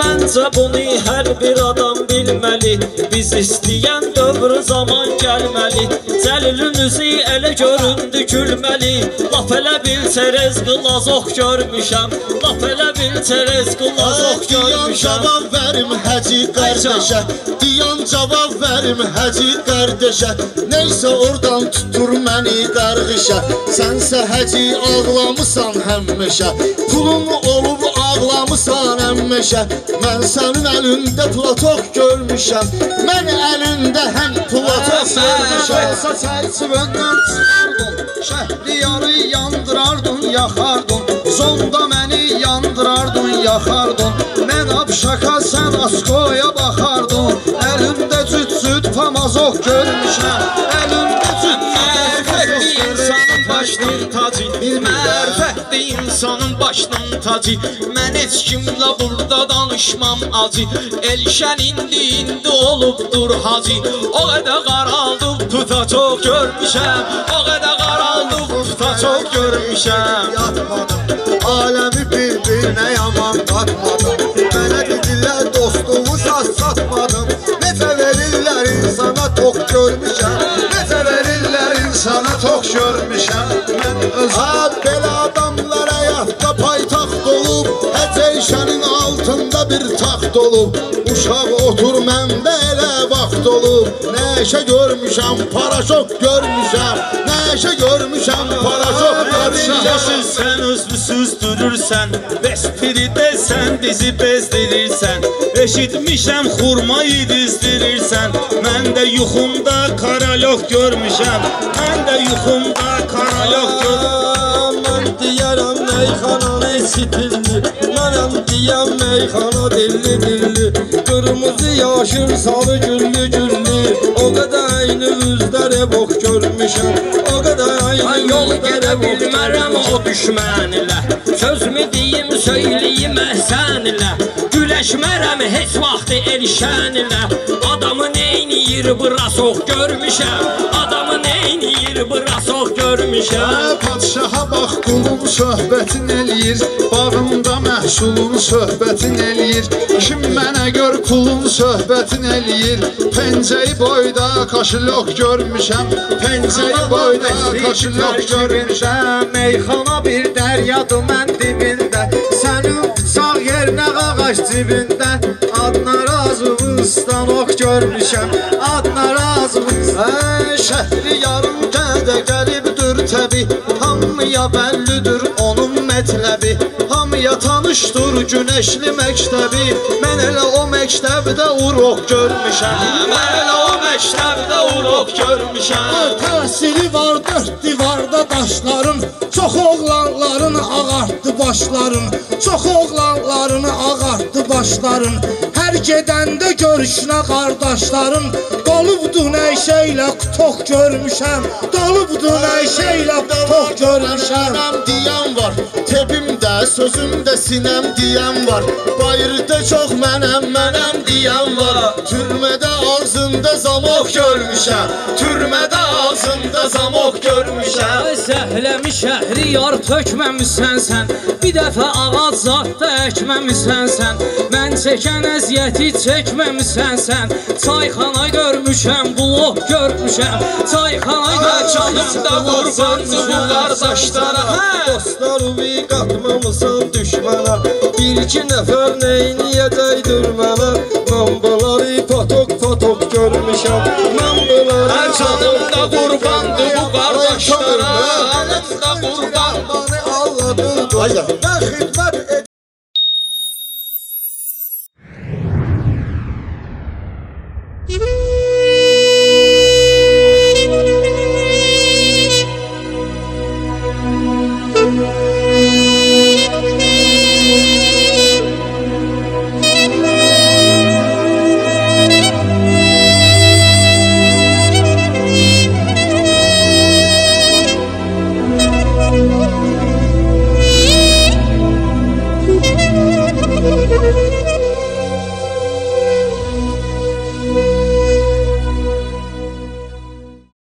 Məncə bunu hər bir adam bilməli Biz istəyən dövr zaman gəlməli Cəlilin üzü elə göründü gülməli Laf elə bil çerez qılazoq görmüşəm. Laf elə bil çerez qılazoq Diyan görmüşəm. cavab verim həci qardeşə Diyan cavab verim həci qardeşə Neysə oradan tutur məni qarğışa Sənsə həci ağlamısan həmməşə Pulun olub ağlamısan həmməşə Mən sənin əlində platok görmüşəm Mən əlində həm platok görmüşəm Olsa çərçivəndən çıxardın Şəhriyarı yandırardın, yaxardın Zonda məni yandırardın, yaxardın Mən abşaka, sən askoya baxardın Əlimdə cüt-cüt pamazok görmüşəm Mərfətli insanın başının tacı. Mən heç kimlə burada danışmam acı. Elşən indi indi olubdur hacı. O qədər qaraldıb puta çox görmüşəm O qədər qaraldıb puta çox görmüşəm Yatmadım, aləmi bir-birinə yaman qatmadım Mənə dedilər dostumu saz satmadım. Necə verirlər insana tox görmüşəm Necə verirlər insana tox görmüşəm Mən özüm Həceyşənin altında bir taxt olub Uşaq otur məndə elə vaxt olub Nəşə görmüşəm, paraşok görmüşəm. Nəşə görmüşəm, paraşok görmüşəm. sen özlüsüz durursan Bespiri sen bizi bezdirirsən. Eşitmişəm xurmayı dizdirirsən. Mən də yuxumda karalok görmüşəm. Mən də yuxumda karalok görmüşəm Mən deyərəm meyxananı işitildi Menem diyen meyhana dilli dilli. Kırmızı yaşım sarı güllü güllü. O kadar aynı yüzlere bok görmüşem O kadar aynı Ay yol gedə bilmərəm o düşmən ilə Söz mü deyim söyleyim əhsən ilə Güləşmərəm heç vaxtı erişən ilə Adamı neyniyir bura sox görmüşəm. Adamı neyniyir bura sox görmüşəm. Padşaha bax qulun söhbətin eləyir. Bağımda məhsulun söhbətin eləyir. Kim mənə gör pulun söhbətin eləyir. Pencəyi boyda kaşılok görmüşəm. Pencəyi boyda kaşılok görmüşəm. Meyxana bir dəryadır mən dibində. Sənin sağ yerinə ağac cibində. Adına razı stanok görmüşəm. Adına razı Hə, şəhri yarım gədə qəribdir təbi Hamıya bəllidir onun mətləbi. Hamıya tanışdır günəşli məktəbi. Mən elə o məktəbdə uroq görmüşəm. Mən elə o məktəbdə uroq görmüşəm. Təhsili var dörd divarda daşların Çox oğlanların ağartdı başların Çox oğlanlarını ağartdı başların. Hər gedəndə görüşünə qardaşların. Dolubdu nəşəylə tox görmüşəm. Dolubdu nəşəylə tox görmüşəm. deyən var, tebimdə, sözümdə sinəm deyən var. Bayırda çox mənəm, mənəm deyən var. Türmədə ağzında zamok görmüşəm Türmədə ağzında zamok görmüşəm Zəhləmi şəhri yar tökməmisən sən. Bir dəfə ağac zadda əkməmisən sən. Mən çəkən əziyyəti çəkməmisən sən. Çayxana görmüşəm, blok görmüşəm. Çayxana görmüşəm, da qurbandı bu qardaşlara Dostlar bir qatmamısan düşmənə Bir iki nəfər neyniyəcəkdir mənə Mən bunları patok patok görmüşəm Mən bunları Hər canımda qurbandı bu qardaşlara Anım da qurbandı Mən xidmət